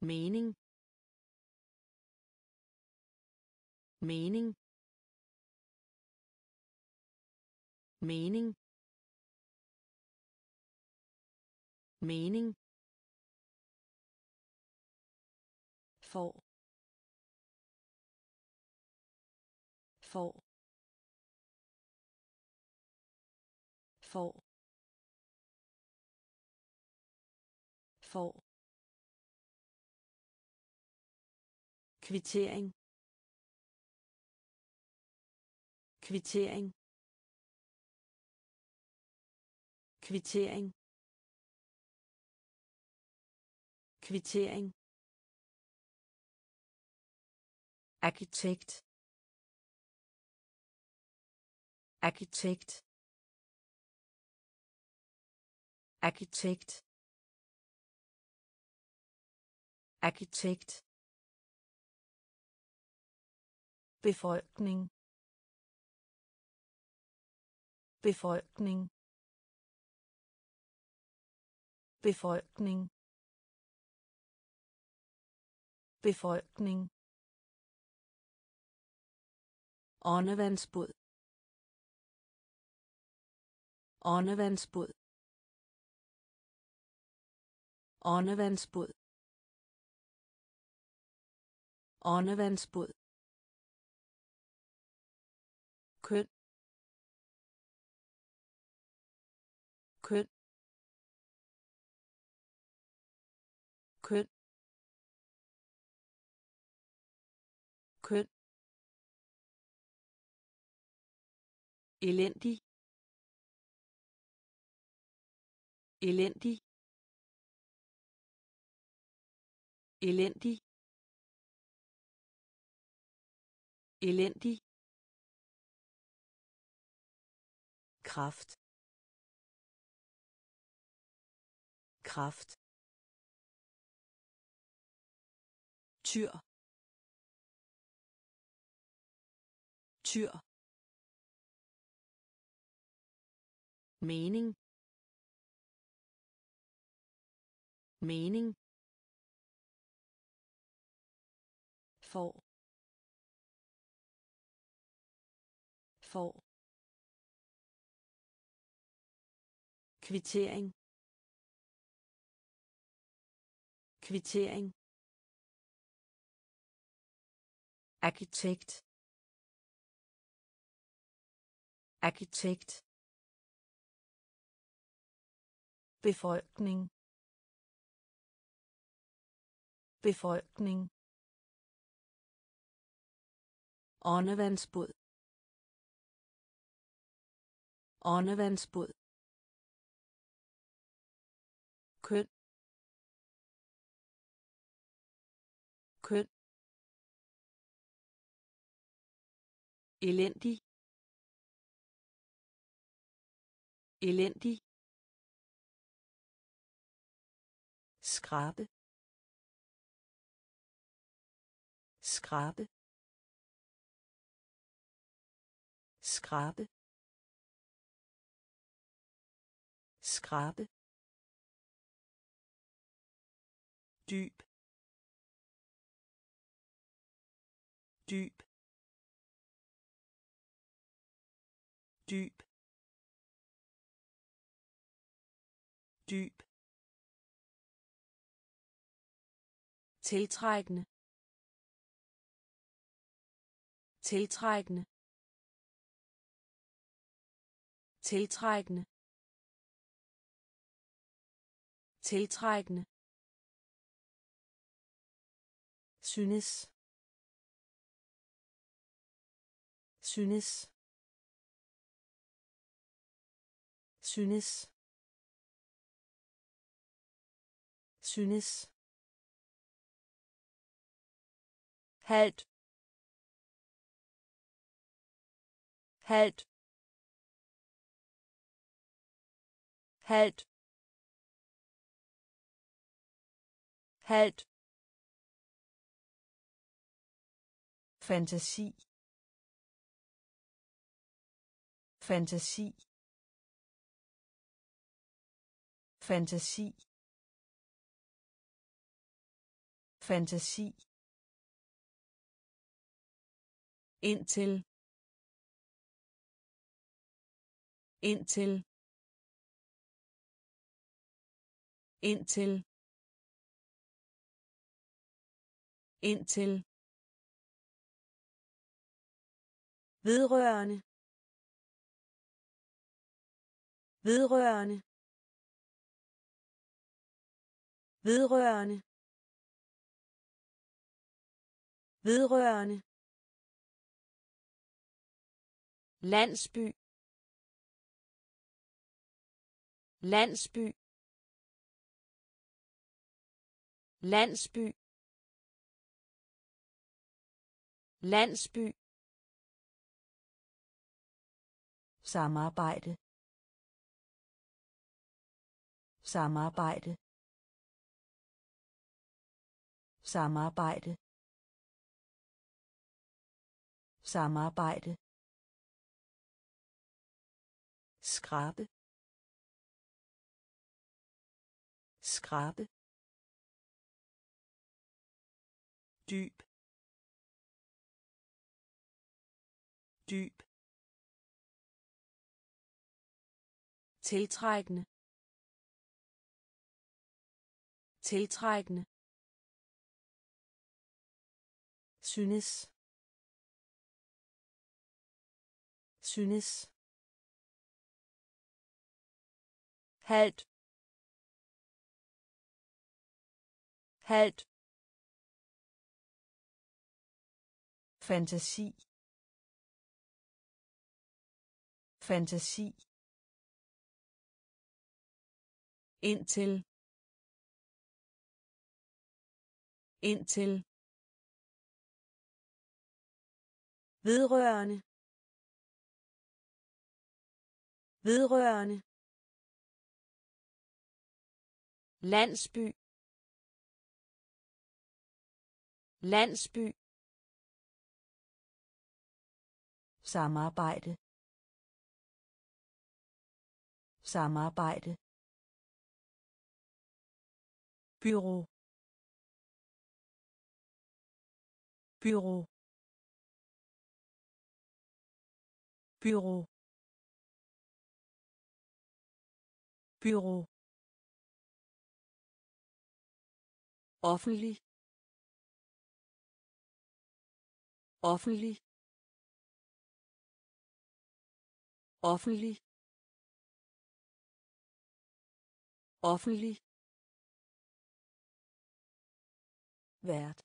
Mening. Mening. Mening. Mening. For for for for kvittering. Kvittering. Kvittering. Kvittering. Arkitekt arkitekt arkitekt arkitekt befolkning befolkning befolkning befolkning åndevandsbåd åndevandsbåd åndevandsbåd åndevandsbåd køn køn. Elendig. Elendig. Elendig. Elendig. Kraft. Kraft. Tyr tyr mening. Mening. For. For. Kvittering. Kvittering. Arkitekt. Arkitekt. Befolkning. Befolkning. Åndevandsbåd åndevandsbåd køn. Køn. Elendig. Elendig. Skrabe. Skrabe. Skrabe. Skrabe. Dyb. Dyb. Dyb. Tiltrækkende. Tiltrækkende. Tiltrækkende. Tiltrækkende. Synes. Synes. Synes. Synes. Halt. Halt. Halt. Halt. Fantasi. Fantasi. Fantasi. Fantasi. Indtil indtil indtil indtil. Vedrørende. Vedrørende. Vedrørende. Vedrørende. Landsby. Landsby. Landsby. Landsby. Samarbejde. Samarbejde. Samarbejde. Samarbejde skrabe skrabe dyb dyb tiltrækkende tiltrækkende synes synes. Halt. Halt. Fantasi fantasi indtil. Indtil. Vedrørende. Vedrørende. Landsby. Landsby. Samarbejde. Samarbejde. Bureau. Bureau. Bureau. Bureau. Offentlig offentlig offentlig offentlig. Vært.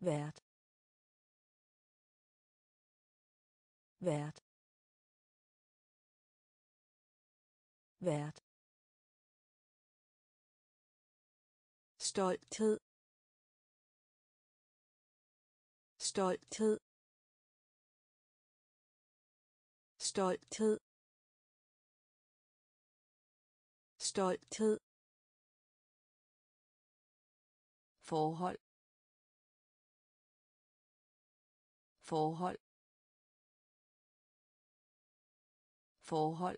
Vært. Vært. Vært. Stolthed. Stolthed. Stolthed. Stolthed. Forhold. Forhold. Forhold.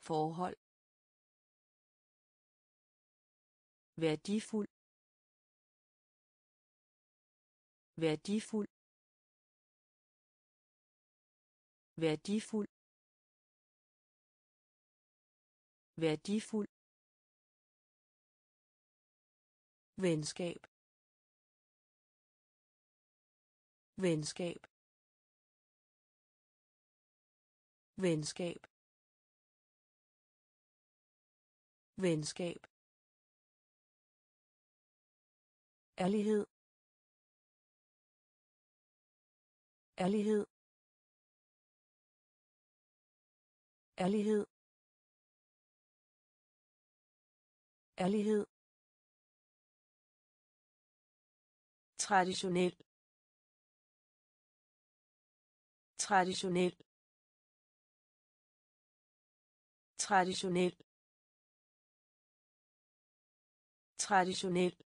Forhold. Værdifuld. Værdifuld. Værdifuld. Værdifuld. Venskab. Venskab. Venskab. Venskab. Ærlighed. Ærlighed. Ærlighed. Ærlighed. Traditionel. Traditionel. Traditionel. Traditionel.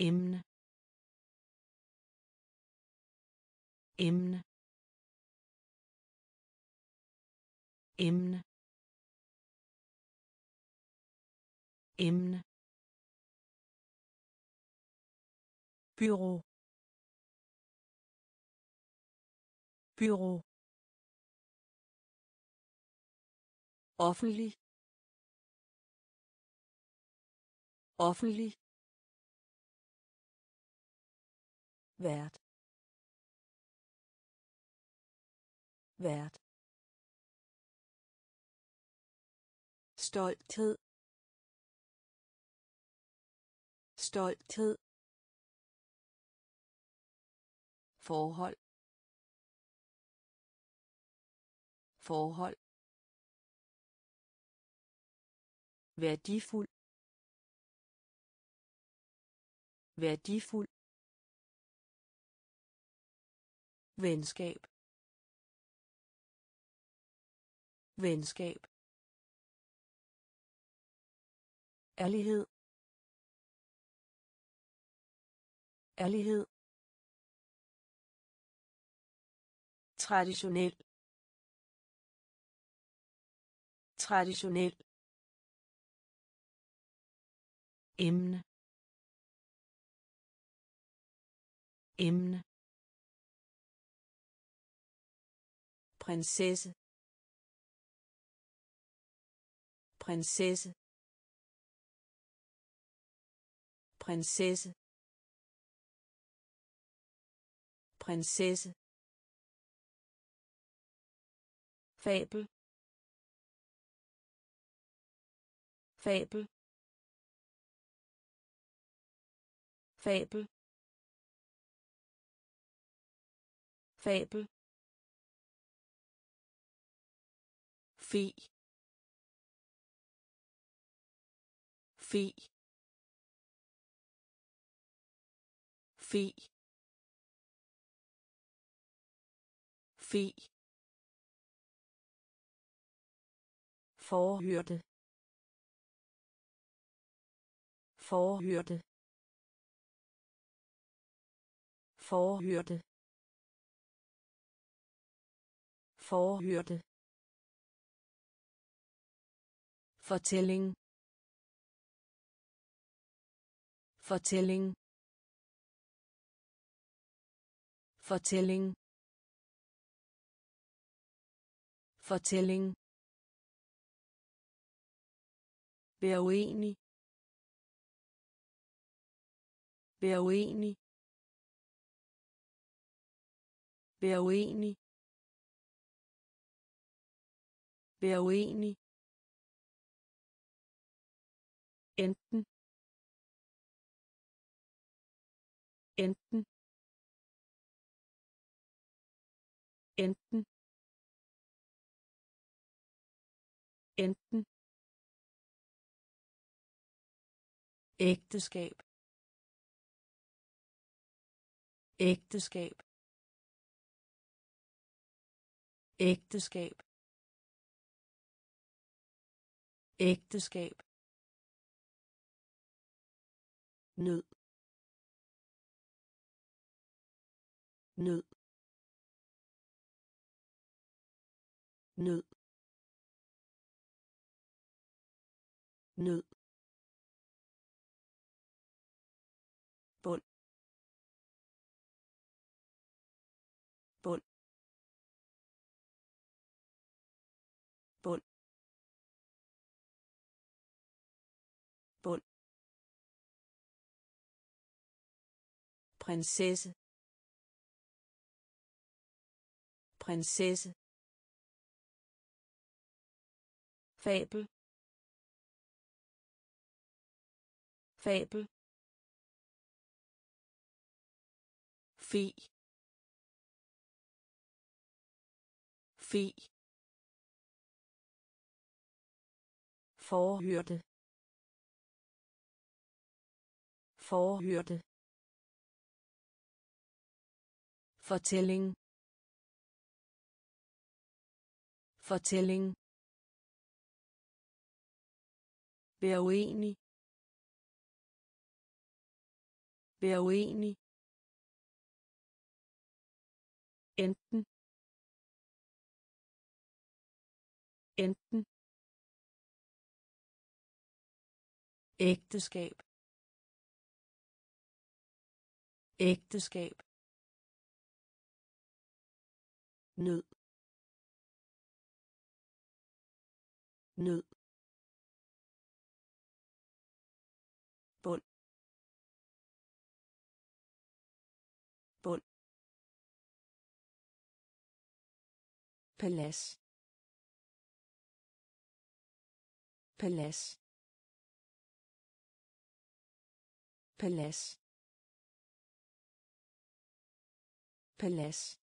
Emne. Emne. Emne. Emne. Bureau. Bureau. Offentlig. Offentlig. Vært. Vært. Stolthed. Stolthed. Forhold. Forhold. Værdifuld. Værdifuld. Venskab. Venskab. Ærlighed. Ærlighed. Traditionel. Traditionel. Emne. Emne. Prinsesse. Prinsesse. Prinsesse. Prinsesse. Fabel. Fabel. Fabel. Fabel. Fi. Fi. Fi. Fi. Forhørte. Forhørte. Forhørte. Forhørte. Fortælling fortælling fortælling fortælling Vær uenig. Vær uenig. Vær uenig. Vær uenig. Enten. Enten. Enten. Enten. Ægteskab. Ægteskab. Ægteskab. Ægteskab. Nød. Nød. Nød. Nød prinsesse. Prinsesse. Fabel. Fabel. Fi fi forhørte. Forhørte. Fortælling. Fortælling. Vær uenig. Vær uenig. enten. Enten. Ægteskab. Ægteskab. Nød. Nød. Bund. Bund. Palads. Palads. Palads. Palads.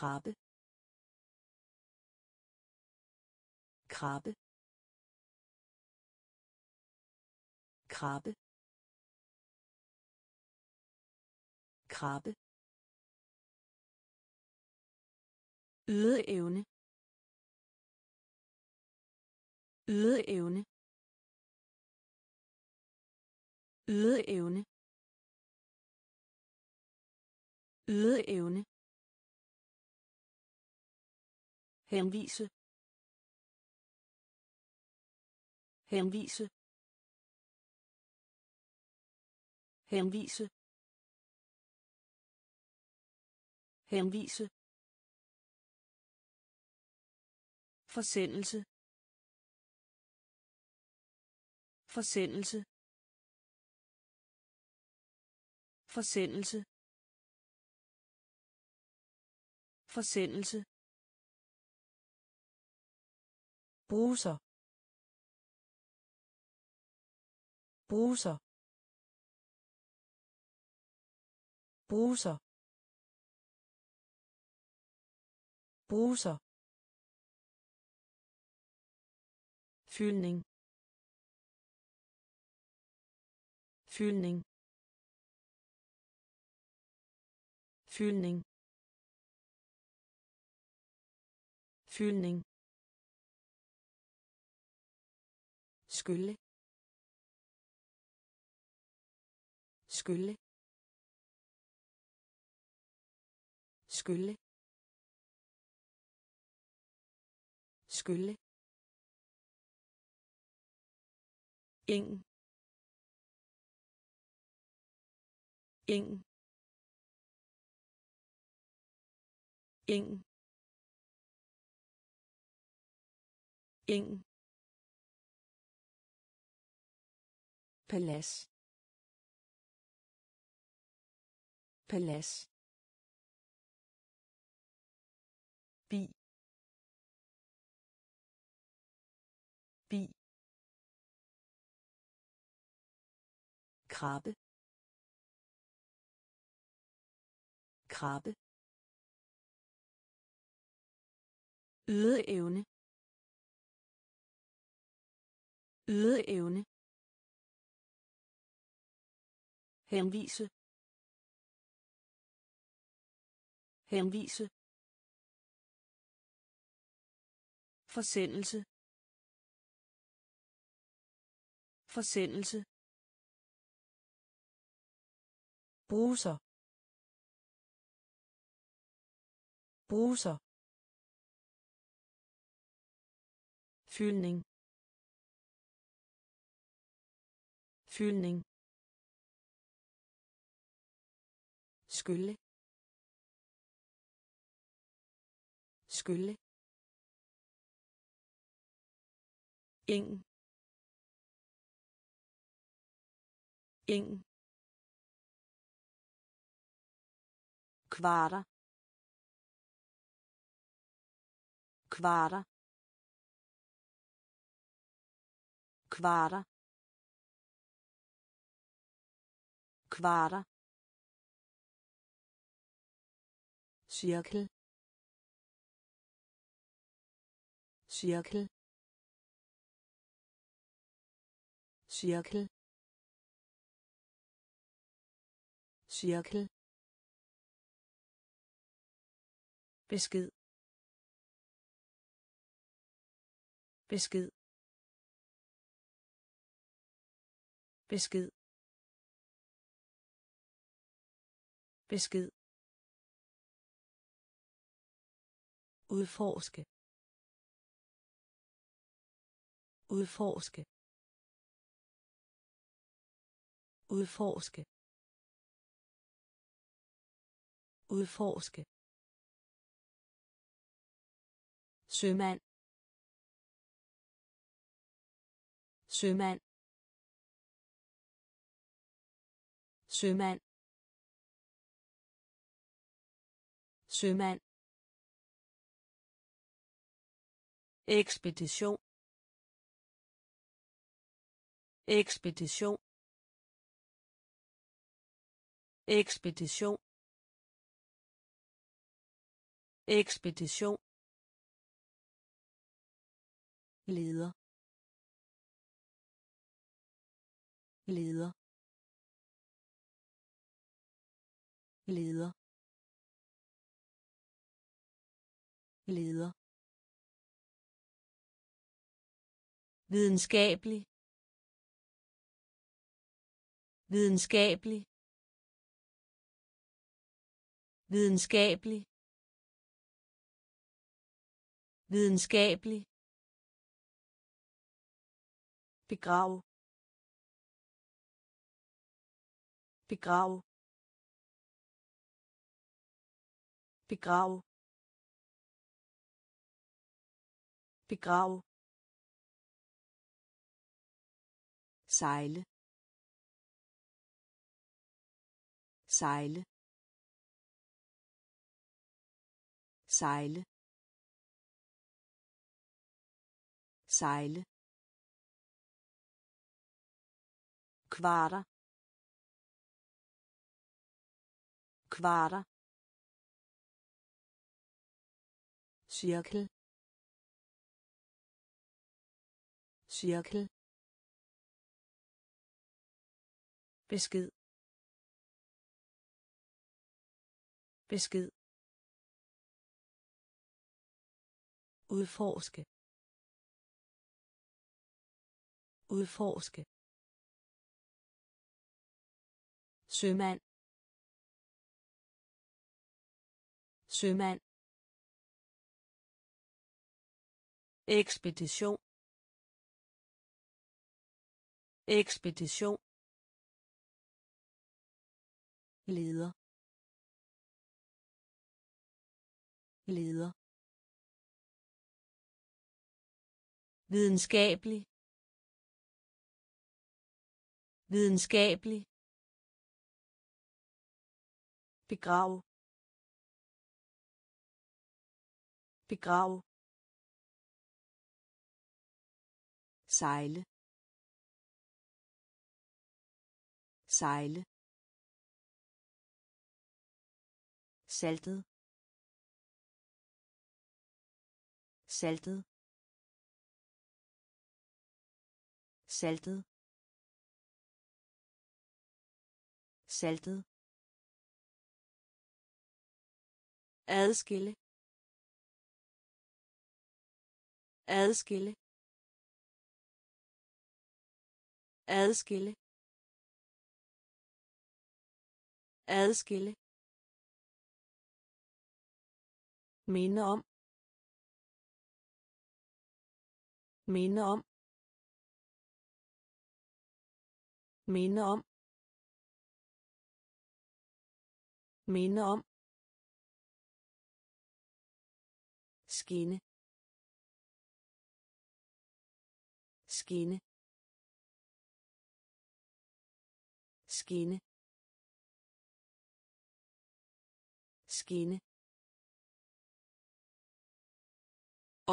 Krabbe. Krabbe. Krabbe. Krabbe. Ydeevne. Ydeevne. Ydeevne. Ydeevne. Henvise henvise henvise henvise. Forsendelse. Forsendelse. Forsendelse. Forsendelse. Bruser. Bruser. Bruser. Bruser. Fyldning. Fyldning. Fyldning. Fyldning. Skylle skylle skylle skylle ingen. Ingen. Ingen. Ingen. Palads palads bi. Bi. Krabbe. Krabbe. Ydeevne ydeevne henvise henvise forsendelse forsendelse bruser bruser fyldning fyldning skylle skylle ingen ingen kvarter. Kvarter. Kvarter. Kvarter. Cirkel. Cirkel. Cirkel. Cirkel. Besked. Besked. Besked. Besked. Udforske udforske udforske udforske. Sømand sømand. Sømand sømand. Ekspedition. Ekspedition. Ekspedition. Ekspedition. Leder. Leder. Leder. Leder. Videnskabelig videnskabelig videnskabelig videnskabelig. Begrav. Begrav. Begrav. Begrav. Sejle sejle sejle sejle kvarter kvarter cirkel. Cirkel besked. Besked. Udforske. Udforske. Sømand. Sømand. Ekspedition. Ekspedition leder leder videnskabelig. Videnskabelig. Begrav. Begrav. Sejle. Sejle. Saltet. Saltet. Saltet. Saltet. Adskille. Adskille. Adskille. Adskille. Minde om. Minde om. Minde om. Minde om. Skinne. Skinne. Skinne. Skinne.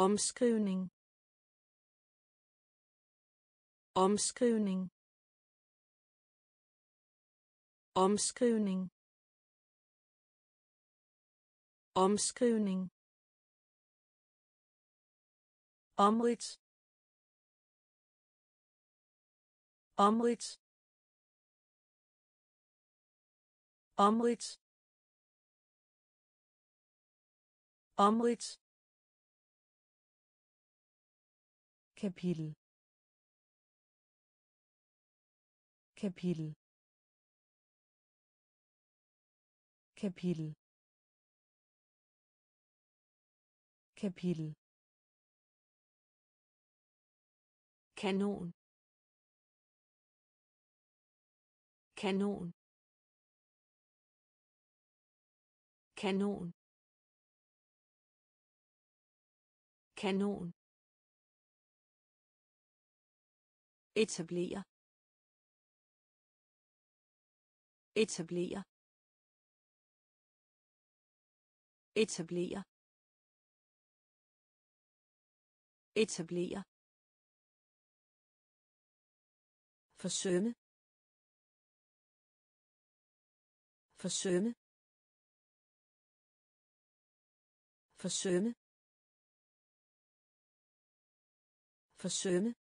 Omskrivning. Omskrivning. Omskrivning. Omskrivning. Omridt. Omridt. Omridt. Omridt kapitel. Kapitel. Kapitel. Kapitel. Kanon. Kanon. Kanon. Kanon. Etablere. Etablere. Etablere. Etablere. Forsømme. Forsømme. Forsømme. Forsømme.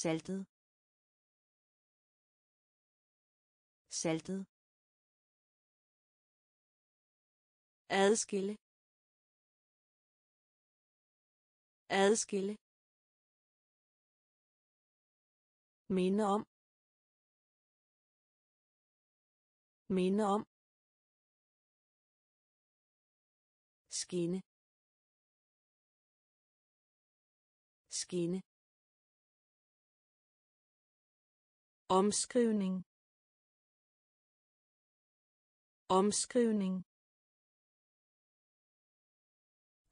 Saltet. Saltet. Adskille. Adskille. Minde om. Minde om. Skinne. Skinne. Omskrivning. Omskrivning.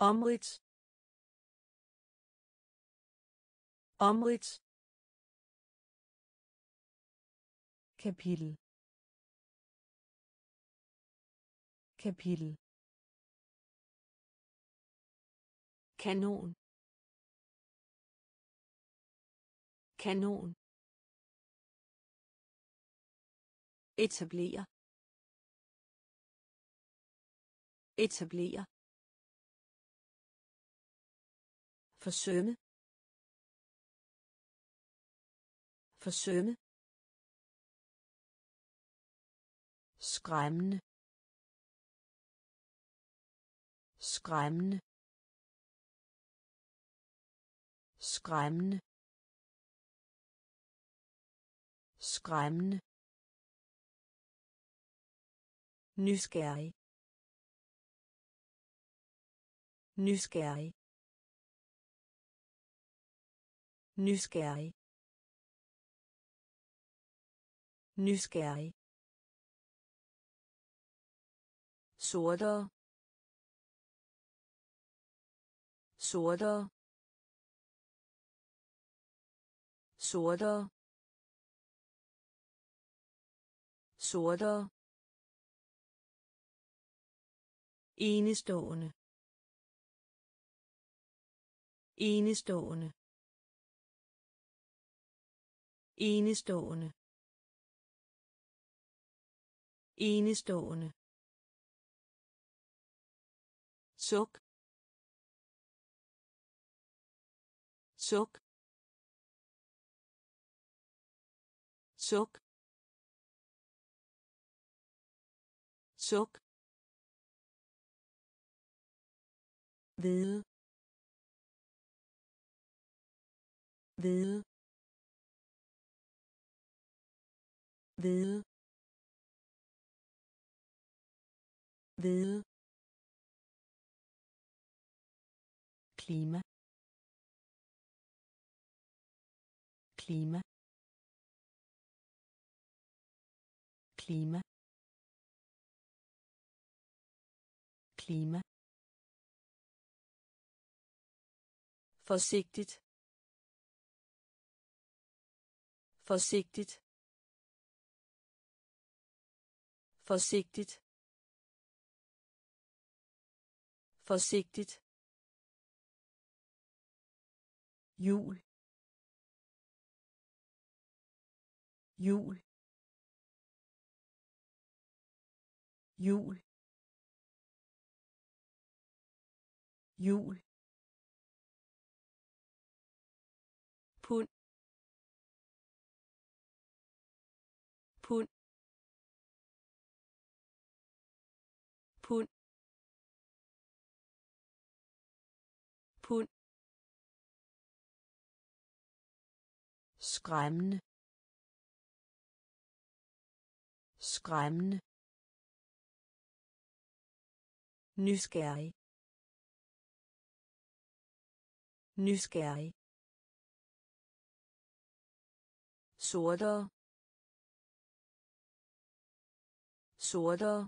Omridt. Omridt. Kapitel. Kapitel. Kanon. Kanon etablere. Etablere. Forsømme. Forsømme. Skræmmende. Skræmmende. Skræmmende. Skræmmende. Nysgerrig. Nysgerrig. Nysgerrig. Nysgerrig. Sortere sortere sortere sortere enestående. Enestående. Enestående. Enestående. Suk. Suk. Suk. Suk. Hvide hvide hvide hvide klima. Klima. Klima. Klima forsigtigt. Forsigtigt. Forsigtigt. Forsigtigt. Jul. Jul. Jul. Jul. Skræmmende. Skræmmende. Nysgerrig. Nysgerrig. Sortere. Sortere.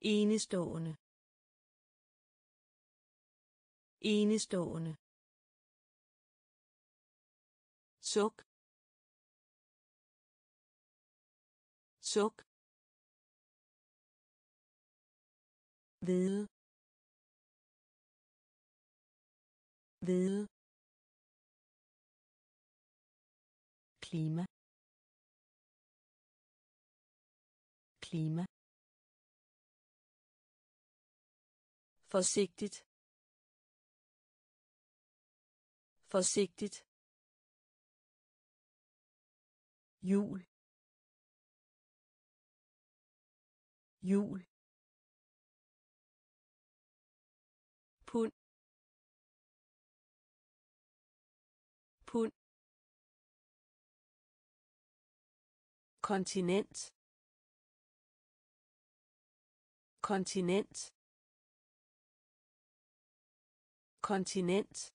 Enestående. Enestående. Suk. Suk. Hvide. Hvide. Klima. Klima. Forsigtigt. Forsigtigt. Jul. Jul. Pund. Pund. Kontinent. Kontinent. Kontinent.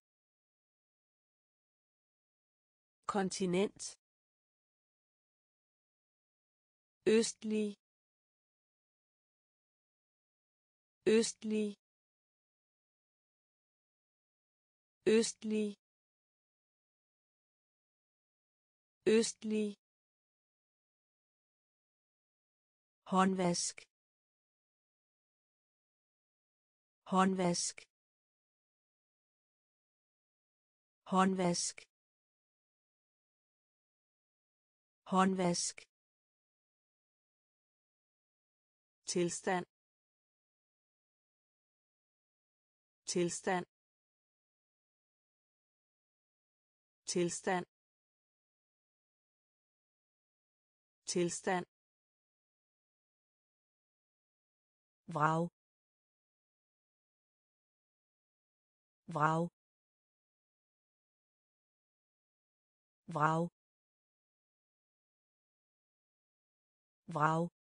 Kontinent. Østlig østlig østlig østlig. Håndvask. Håndvask. Håndvask. Håndvask tilstand. Tilstand. Tilstand. Tilstand. Vrag. Vrag. Vrag. Vrag.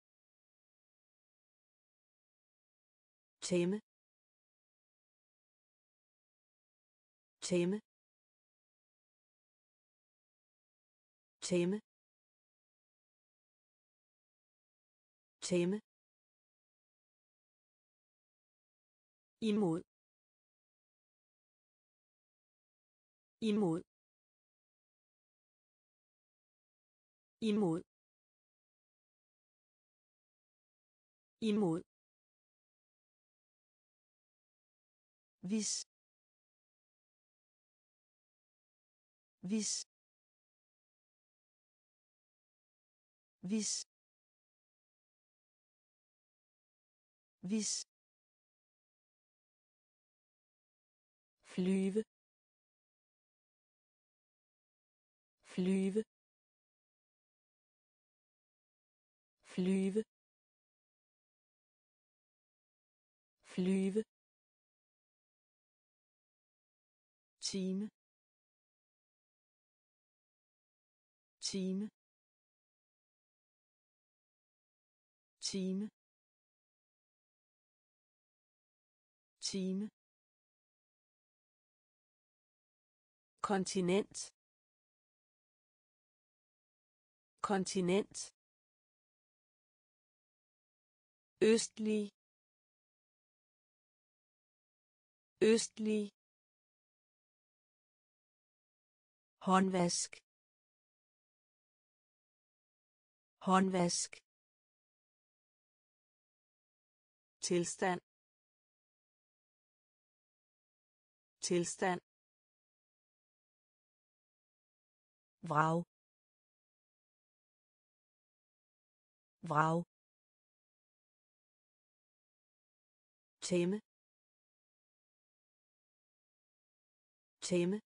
Tæmme. Tæmme. Tæmme. Tæmme. Imod. Imod. Imod. Imod. Hvis. Hvis. Hvis. Hvis. Flyve. Flyve. Flyve. Flyve. Time time time time kontinent. Kontinent. Østlig. Østlig. Håndvask håndvask tilstand tilstand vrag vrag tæmme tæmme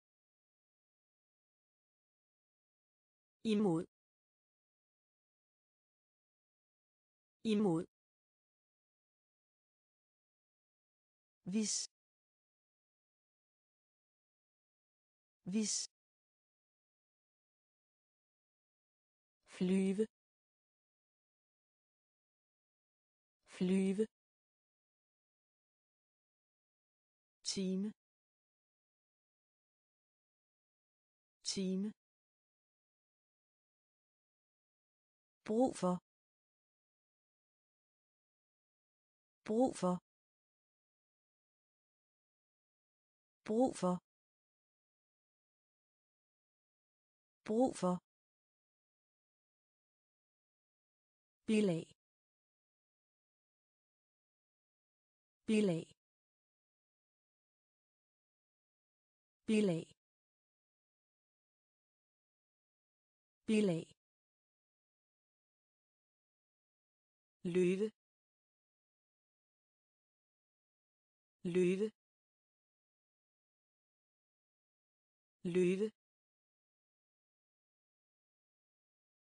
imod. Imod. Hvis. Hvis. Flyve. Flyve. Time. Time. Brug for brug for brug for brug for bilag bilag bilag bilag løve. Løve. Løve.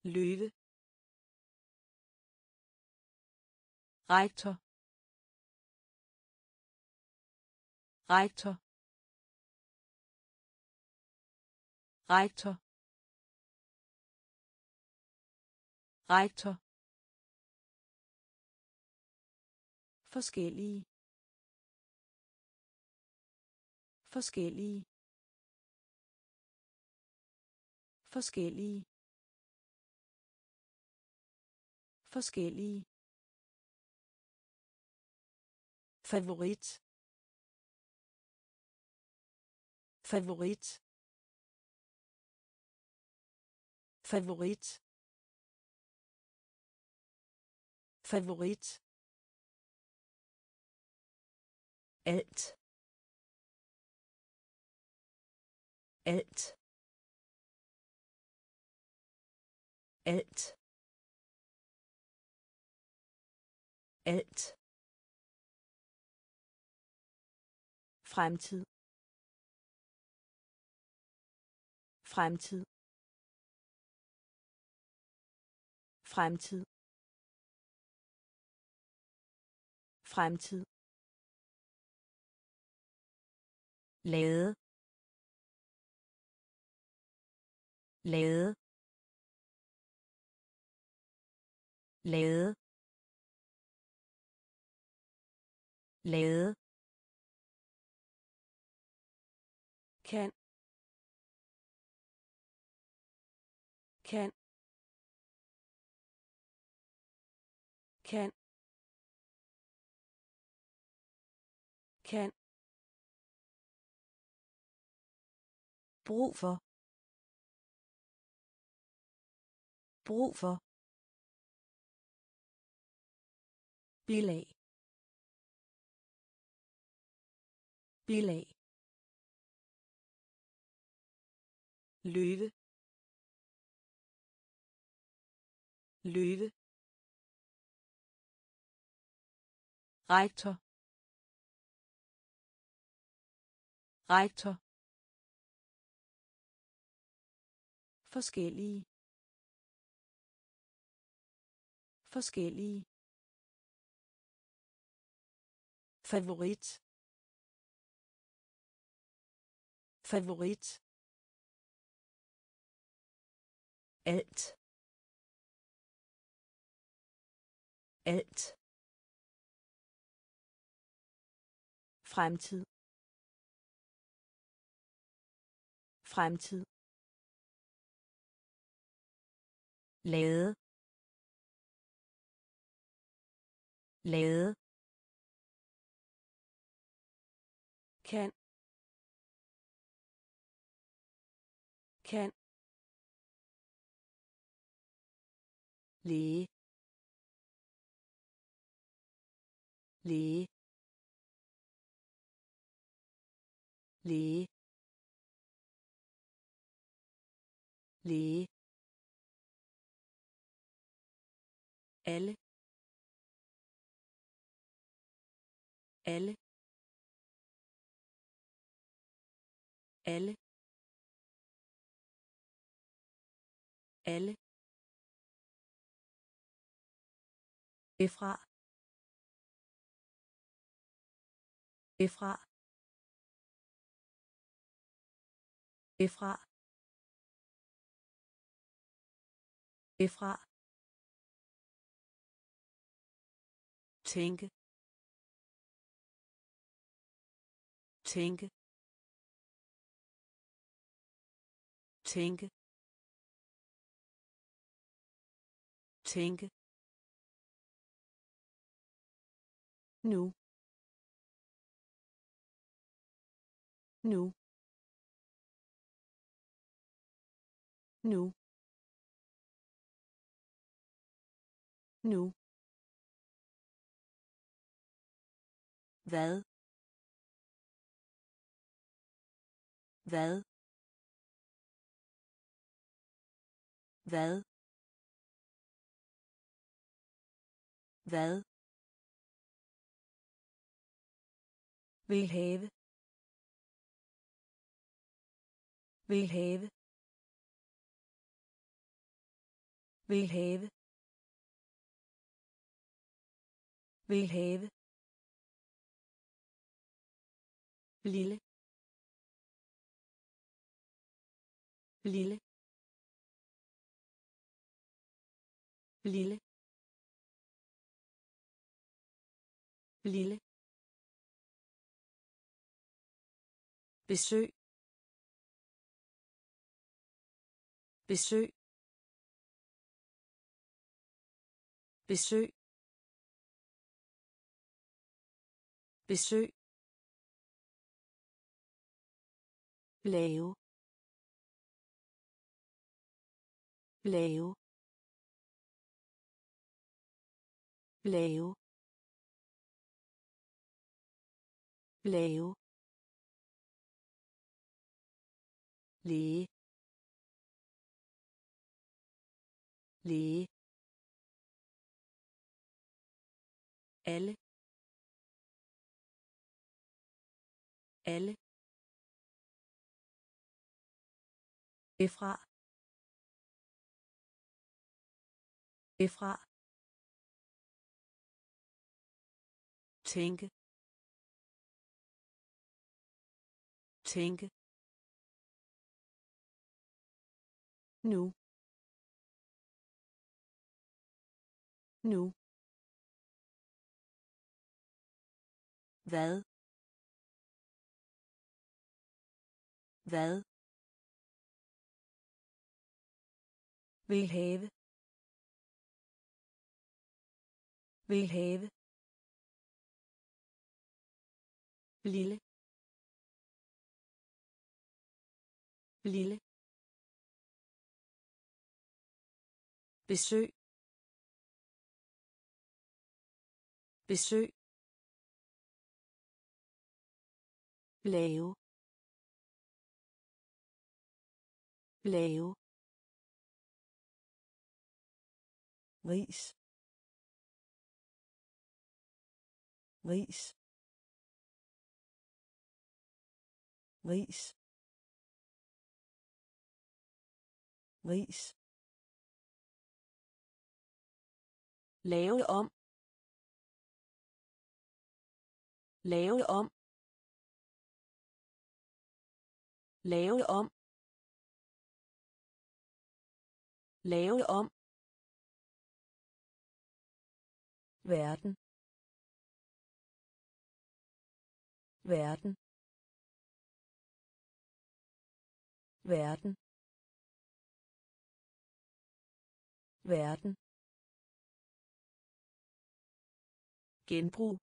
Løve. Rektor. Rektor. Rektor. Rektor. Forskellige. Forskellige. Forskellige. Forskellige. Favorit. Favorit. Favorit. Favorit. Alt. Alt. Alt. Alt. Fremtid. Fremtid. Fremtid. Fremtid. Lade. Lade. Lade. Lade. Kan kan kan kan brug for. Brug for. Bilag bilag løve. Løve. Rektor. Rektor. Forskellige. Forskellige. Favorit. Favorit. Alt. Alt. Fremtid. Fremtid. Lade. Lade. Kan kan læge læge læge læge alle alle alle alle Efra. Efra. Efra. Efra. Tænke. Tænke. Tænke. Tænke. Nu. Nu. Nu. Nu. Hvad? Hvad? Hvad? Hvad? Vil have. Vil have. Vil have. Vil have lille. Lille. Lille. Lille. Besøg. Besøg. Besøg. Besøg. Lave lave lave lave læge læge alle alle Efra. Efra. tænke. Tænke. Nu. Nu. Hvad? Hvad? Vil have. Vil have. Lille. Lille. Besøg. Besøg. Lave. Lave. Ris. Ris. Ris. Ris. Lave om. Lave om. Lave om. Lave om. Verden. Verden. Verden. Verden. Genbrug.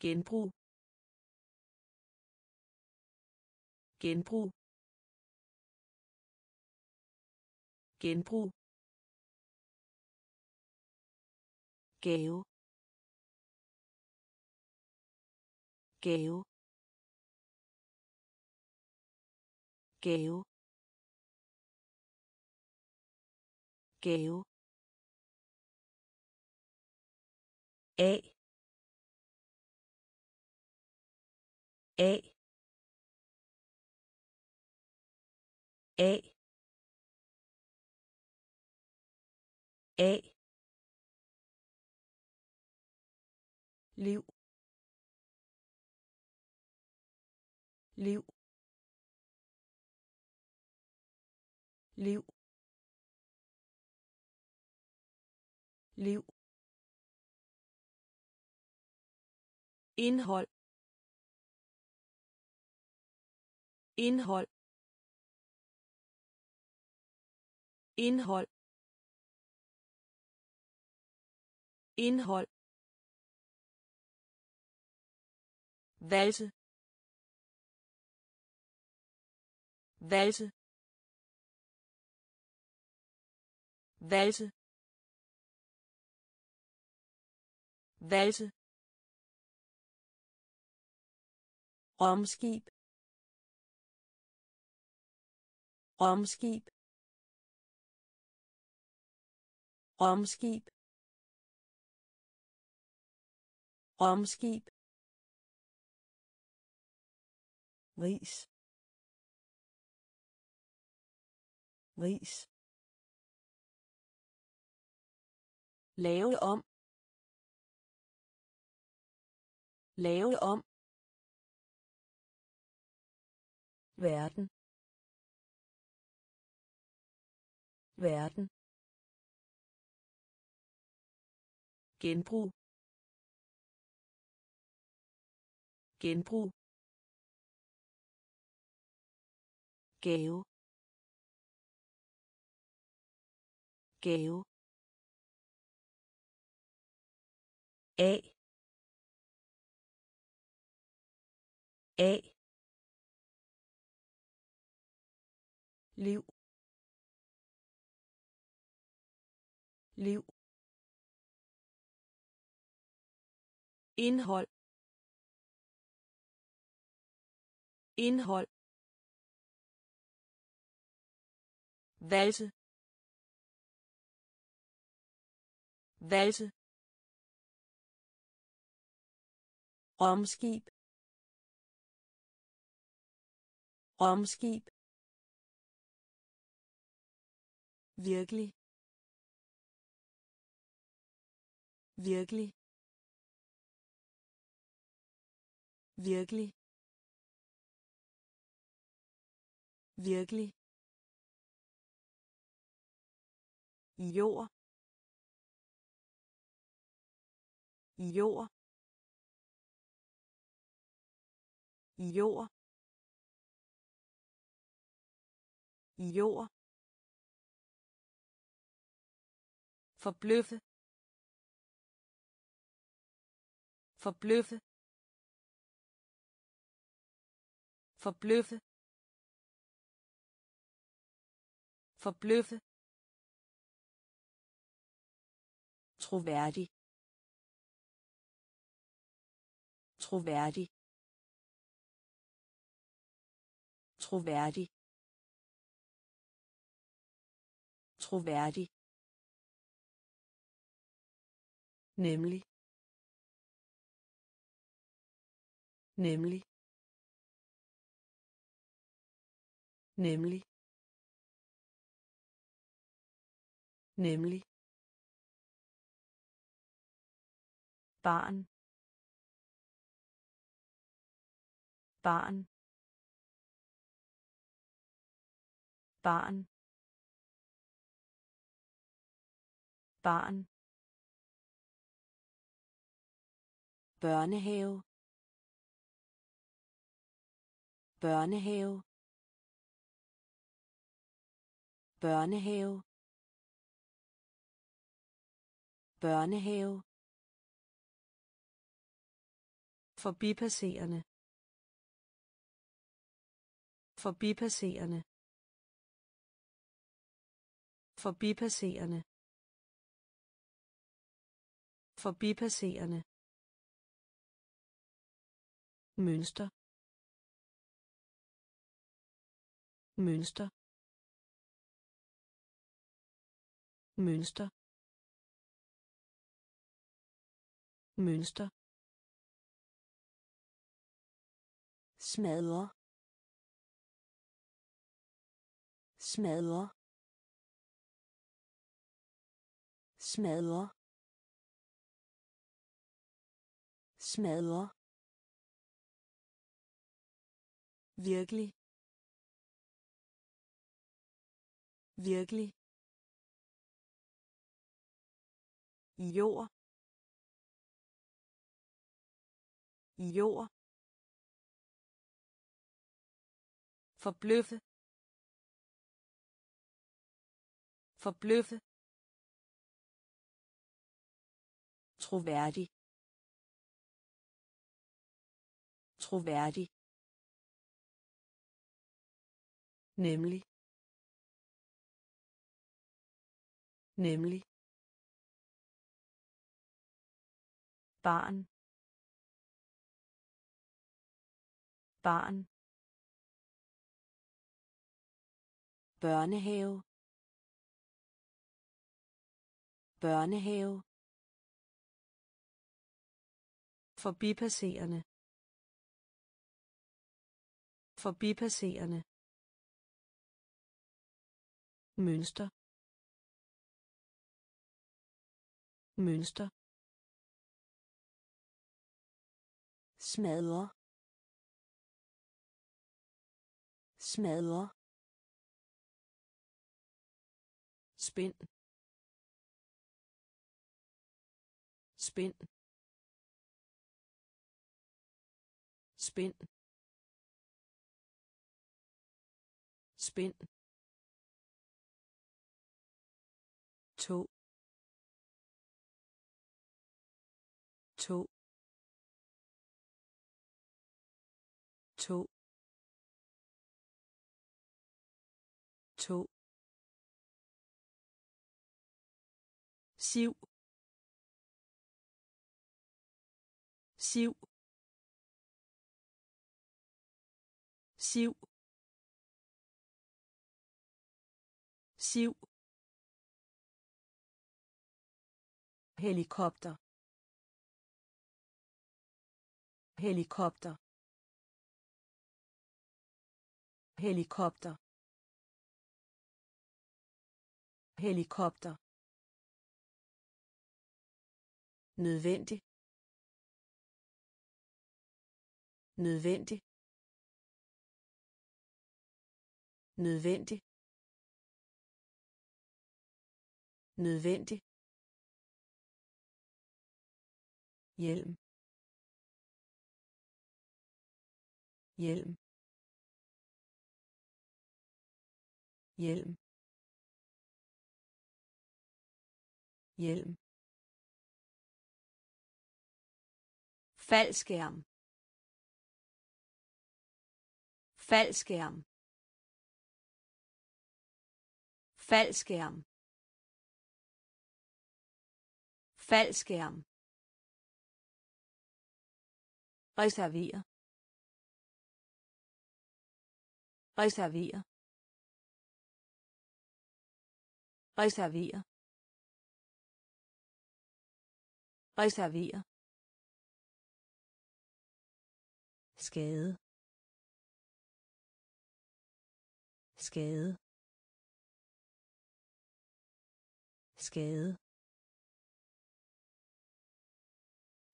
Genbrug. Genbrug. Genbrug. Gave gave gave gave A A A A liv. Liv. Liv. Liv. Indhold. Indhold. Indhold. Indhold. Valse. Valse. Valse. Valse. Romskib romskib romskib romskib ris. Ris. Lave om. Lave om. Verden. Verden. Genbrug. Genbrug gave gave A A liv liv indhold. Indhold. Valse. Valse. Romskib. Romskib. Virkelig. Virkelig. Virkelig. Virkelig. Jord. Jord. Jord. Jord. Forbløffe. Forbløffe. Forbløffe. Forbløffe. Troværdig. Troværdig. Troværdig. Troværdig. Nemlig. Nemlig. Nemlig. Nemlig. Barn. Barn. Barn. Barn. Børnehave. Børnehave. Børnehave. Børnehave. Forbipasserende. Forbipasserende. Forbipasserende. Forbipasserende. Mønster. Mønster. Mønster. Mønster. Smadre. Smadre. Smadre. Smadre. Virkelig. Virkelig. Jord. Jord. Forbløffe forbløffe troværdig troværdig nemlig nemlig barn barn børnehave. Børnehave. Forbipasserende. Forbipasserende. Mønster. Mønster. Smadre. Smadre. Spind spind spind spind to. To. To. To. Siv siv siv siv helikopter helikopter helikopter helikopter nødvendig. Nødvendig. Nødvendig. Nødvendig. Hjelm. Hjelm. Hjelm. Hjelm. Faldskærm. Faldskærm. Faldskærm. Faldskærm. Reservere reservere reservere reservere skade. Skade. Skade.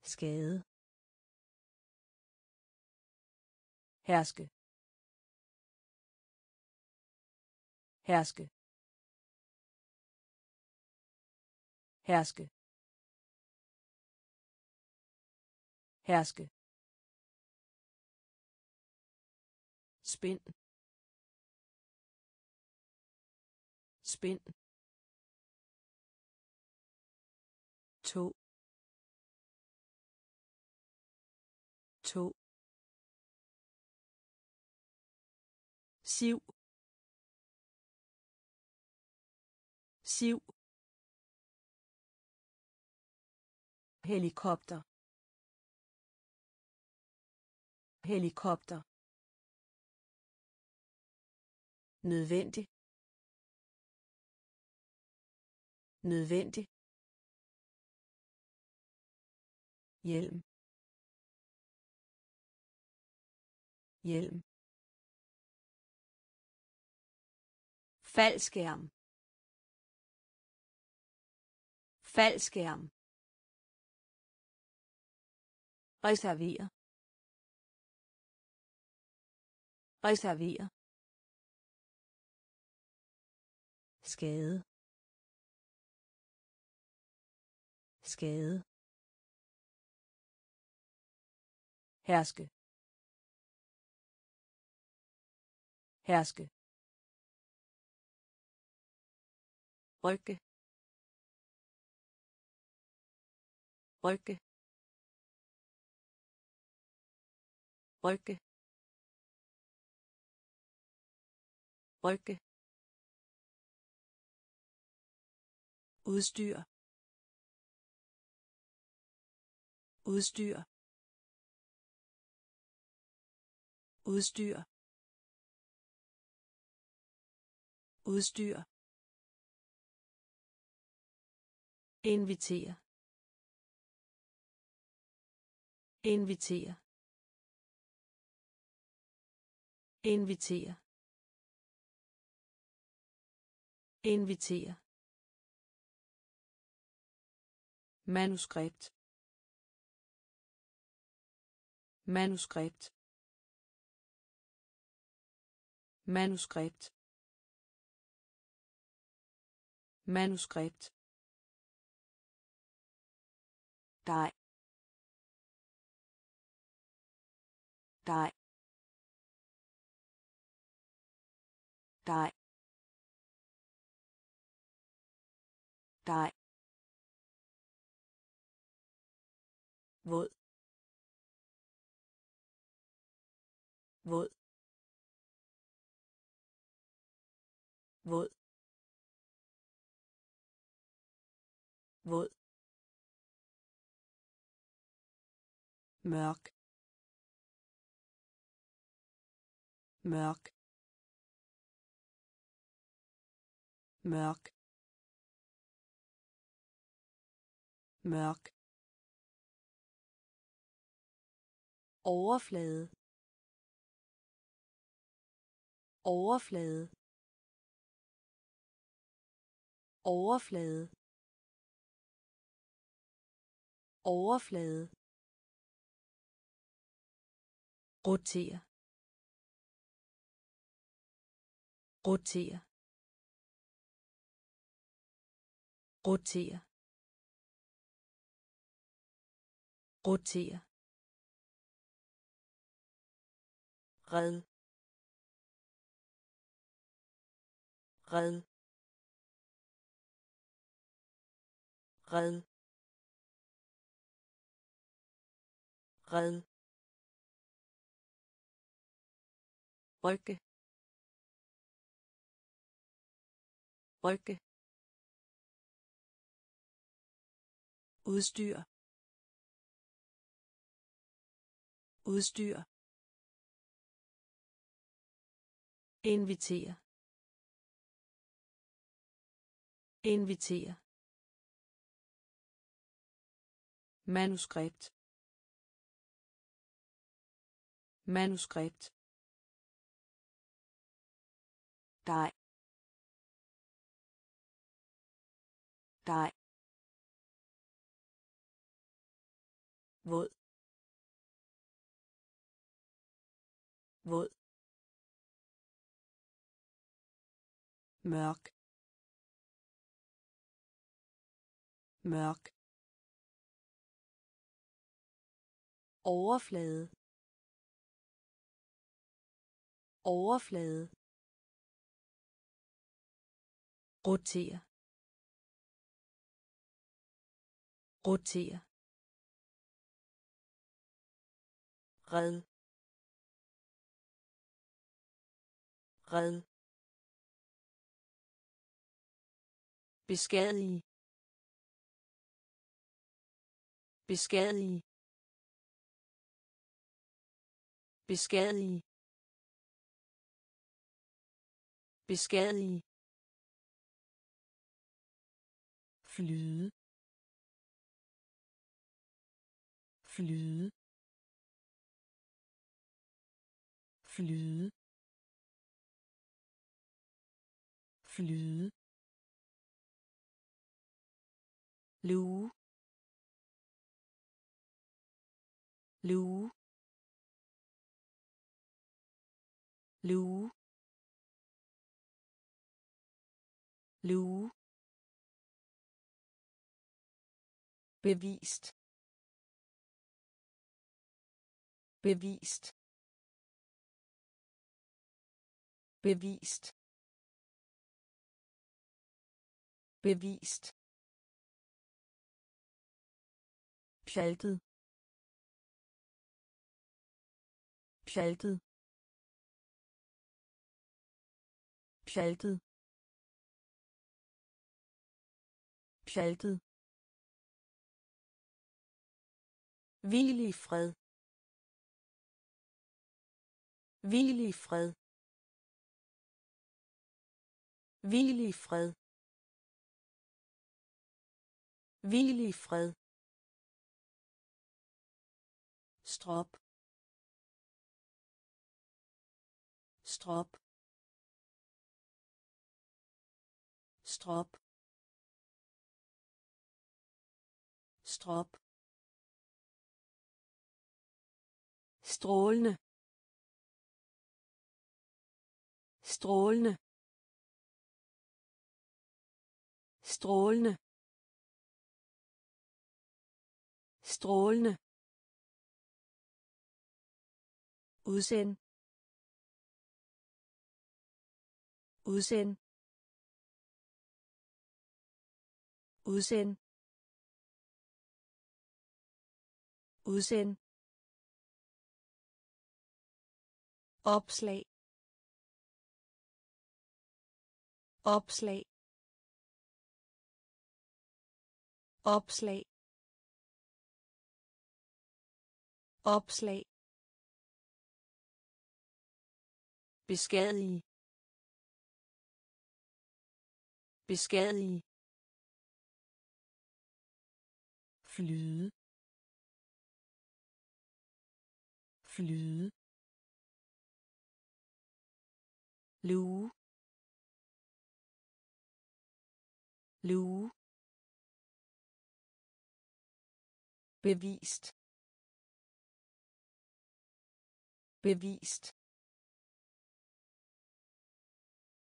Skade. Herske. Herske. Herske. Herske. Spind spind to. To. Siv. Siv. Helikopter. Helikopter. Nødvendig. Nødvendig. Hjelm. Hjelm. Faldskærm. Faldskærm. Reserver. Reserver. Skade. Skade. Herske. Herske. Rykke. Rykke. Rykke. Rykke. Udstyr. Udstyr. Udstyr. Udstyr. Invitere. Invitere. Invitere. Invitere. Manuskript. Manuskript. Manuskript. Manuskript. Dig dig dig dig våd. Våd. Våd. Våd. Mørk. Mørk. Mørk. Mørk. Overflade. Overflade. Overflade. Overflade. Rotere rotere rotere rotere red. Red. Red. Red. Wolke Wolke udstyr. Udstyr. Inviter. Inviter. manuskript manuskript dig Dig. våd våd mørk. Mørk. Overflade. Overflade. Rotere rotere red. Red. Beskadige. Beskadige. Beskadige. Beskadige. Flyde. Flyde. Flyde. Flyde. Lue. Lue. Lue. Lue. Bevist. Bevist. Bevist. Bevist. Pjaltet pjaltet pjaltet pjaltet Hvil i fred. Hvil i fred. Hvil i fred. Hvil i fred. Strop. Strop. Strop. Strop. strålende strålende strålende strålende udsend. Udsend. Udsend. Udsend. Opslag. Opslag. Opslag. Opslag. Beskadige. Beskadige. Flyde. Flyde. Luge. Luge. Bevist. Bevist.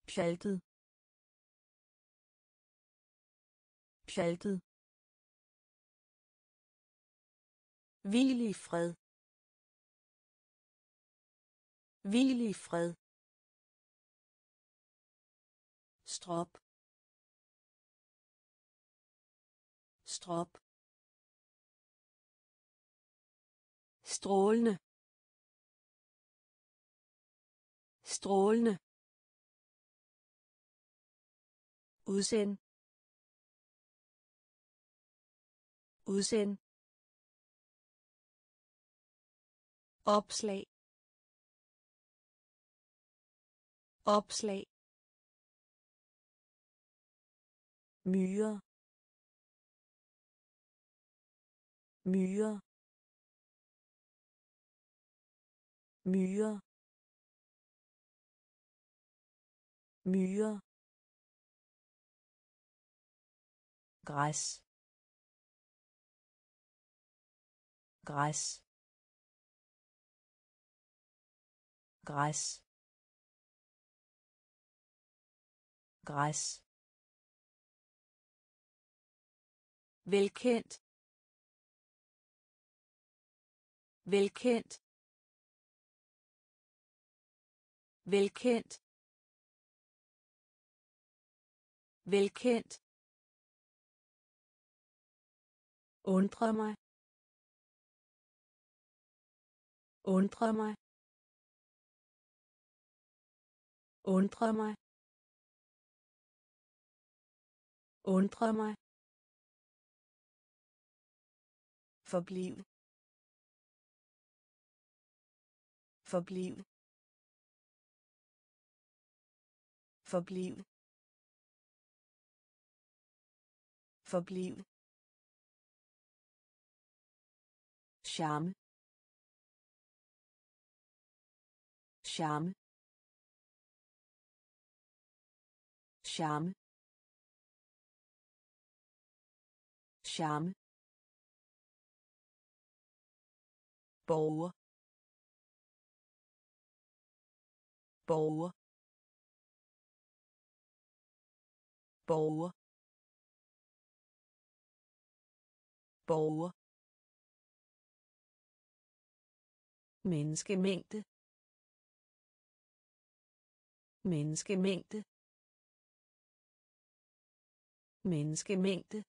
Pjaltet. Pjaltet. Hvil i fred. Hvil i fred. strop. Strop. Strålende. Strålende. Udsend. Udsend. Opslag. Opslag. Myre. Myre. Myre. Myre. Græs græs græs græs velkendt velkendt velkendt velkendt undre mig undre mig undre mig undre mig Forbliv. Forbliv. Forbliv. Forbliv. Charme charme charme charme borger borger borger borger menneskemængde. Menneskemængde. Menneskemængde.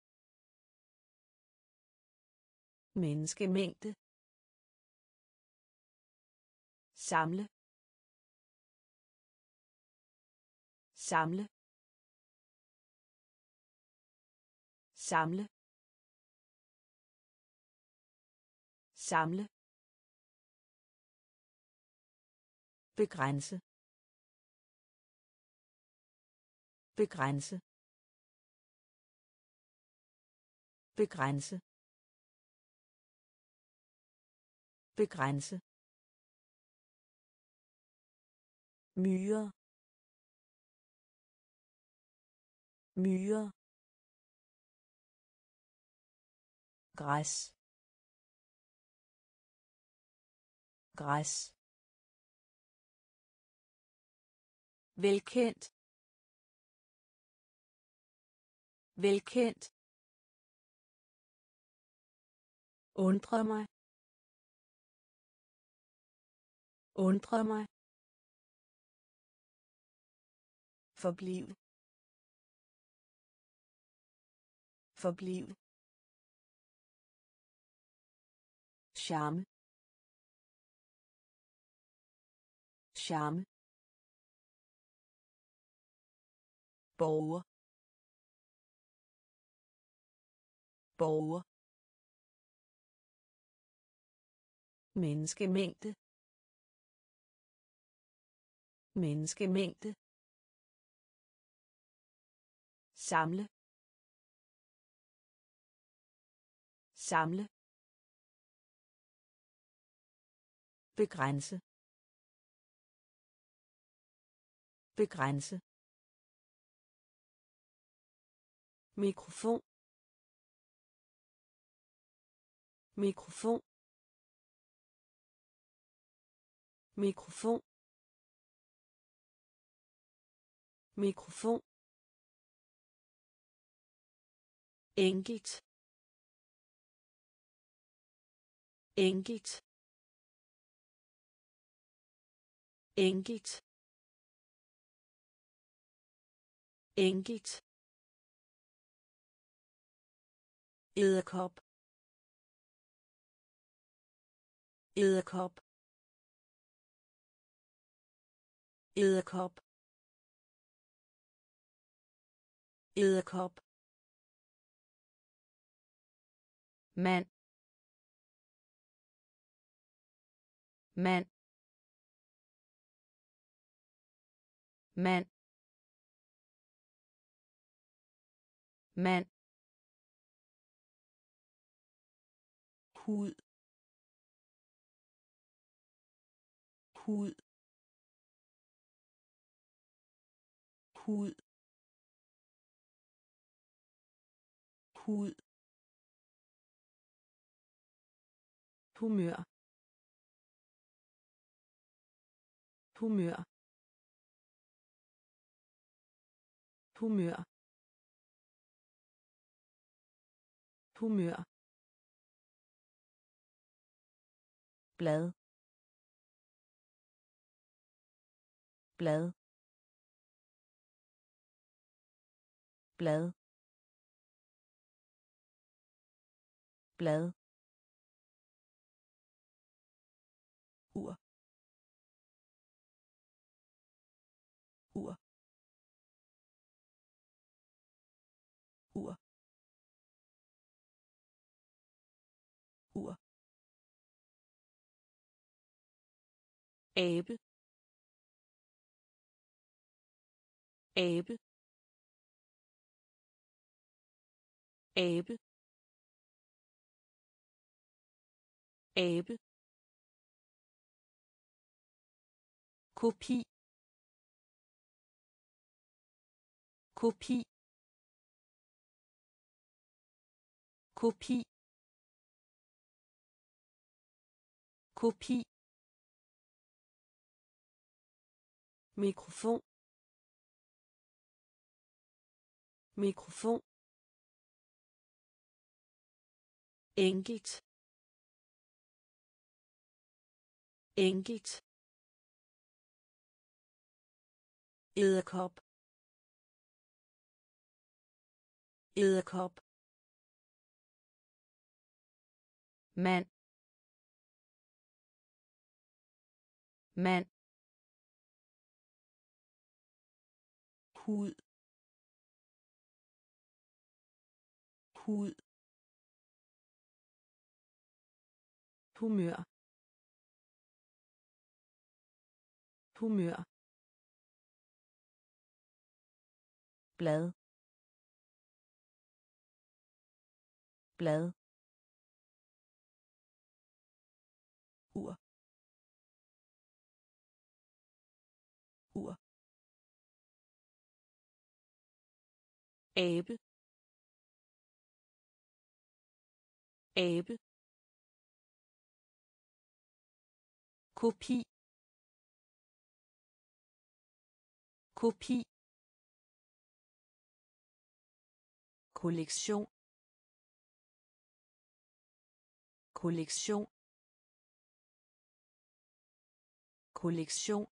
Menneskemængde. Samle. Samle. Samle. Samle. Begrænse. Begrænse. Begrænse. Begrænse. Myre. Myre. Græs. Græs. Velkendt velkendt undre mig undre mig Forbliv. Forbliv. charme charme borger borger menneskemængde. Menneskemængde. Samle. Samle. Begrænse. Begrænse. Mikrofon. Mikrofon. Mikrofon. Mikrofon. Enkelt. Enkelt. Enkelt. Enkelt. Edderkop. Edderkop. Edderkop. Edderkop. Mand. Mand. Mand. Mand. Hud hud hud hud humør humør humør humør blad. Blad. Blad. Blad Abe. Abe. Abe. Abe. Copie. Copie. Copie. Copie. Mikrofon. Mikrofon. Enkelt. Enkelt. Edderkop. Edderkop. Mand. Mand. Hud. Hud. Humør. Humør. Blad. Blad. Abe. Abe. Kopi kopi kollektion kollektion kollektion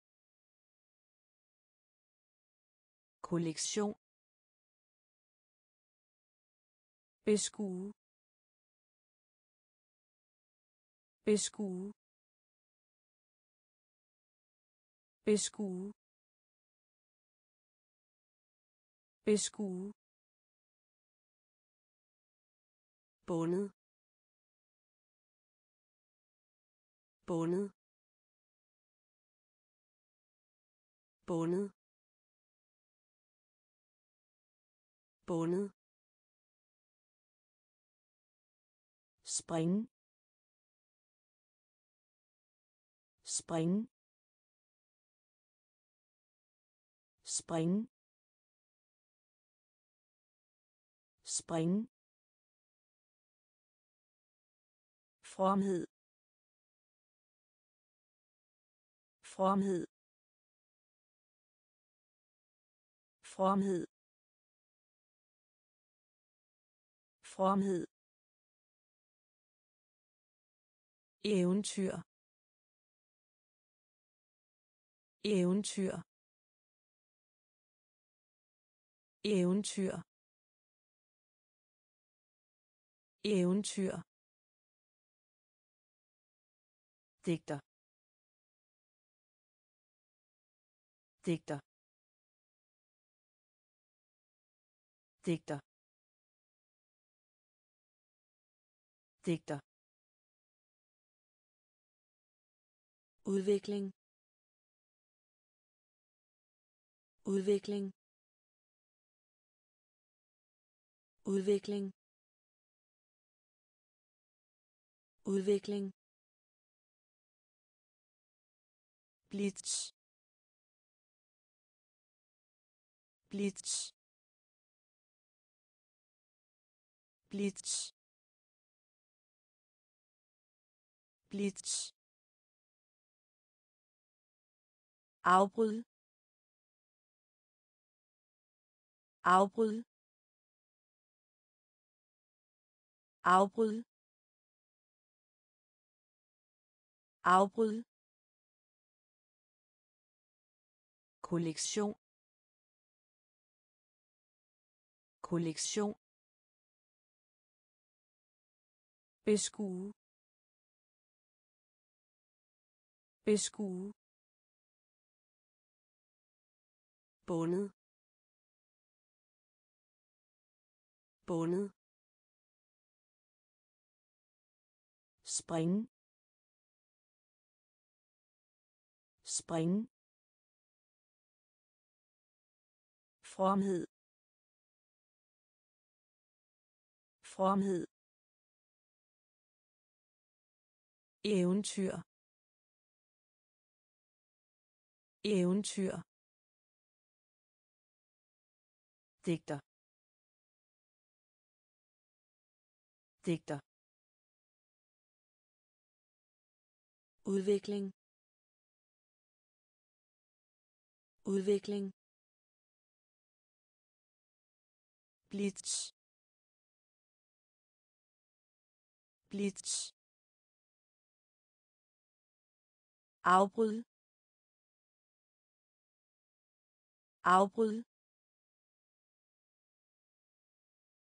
kollektion beskue. Beskue. Beskue. Beskue. Bundet. Bundet. Bundet. Bundet. Spring. Spring. Spring. Spring. Fromhed fromhed fromhed fromhed eventyr. Eventyr. Eventyr. Eventyr. Digter. Digter. Digter. Digter. Udvikling udvikling udvikling udvikling. Blitz. Blitz. Blitz. Blitz afbryd. Afbryd. Afbryd. Afbryd. Kollektion kollektion beskue. Beskue. Bundet. Bundet. Spring. Spring. Fromhed. Fromhed. Eventyr. Eventyr. Digter. Digter. Udvikling. Udvikling. Blitz. Blitz. Afbryd. Afbryd.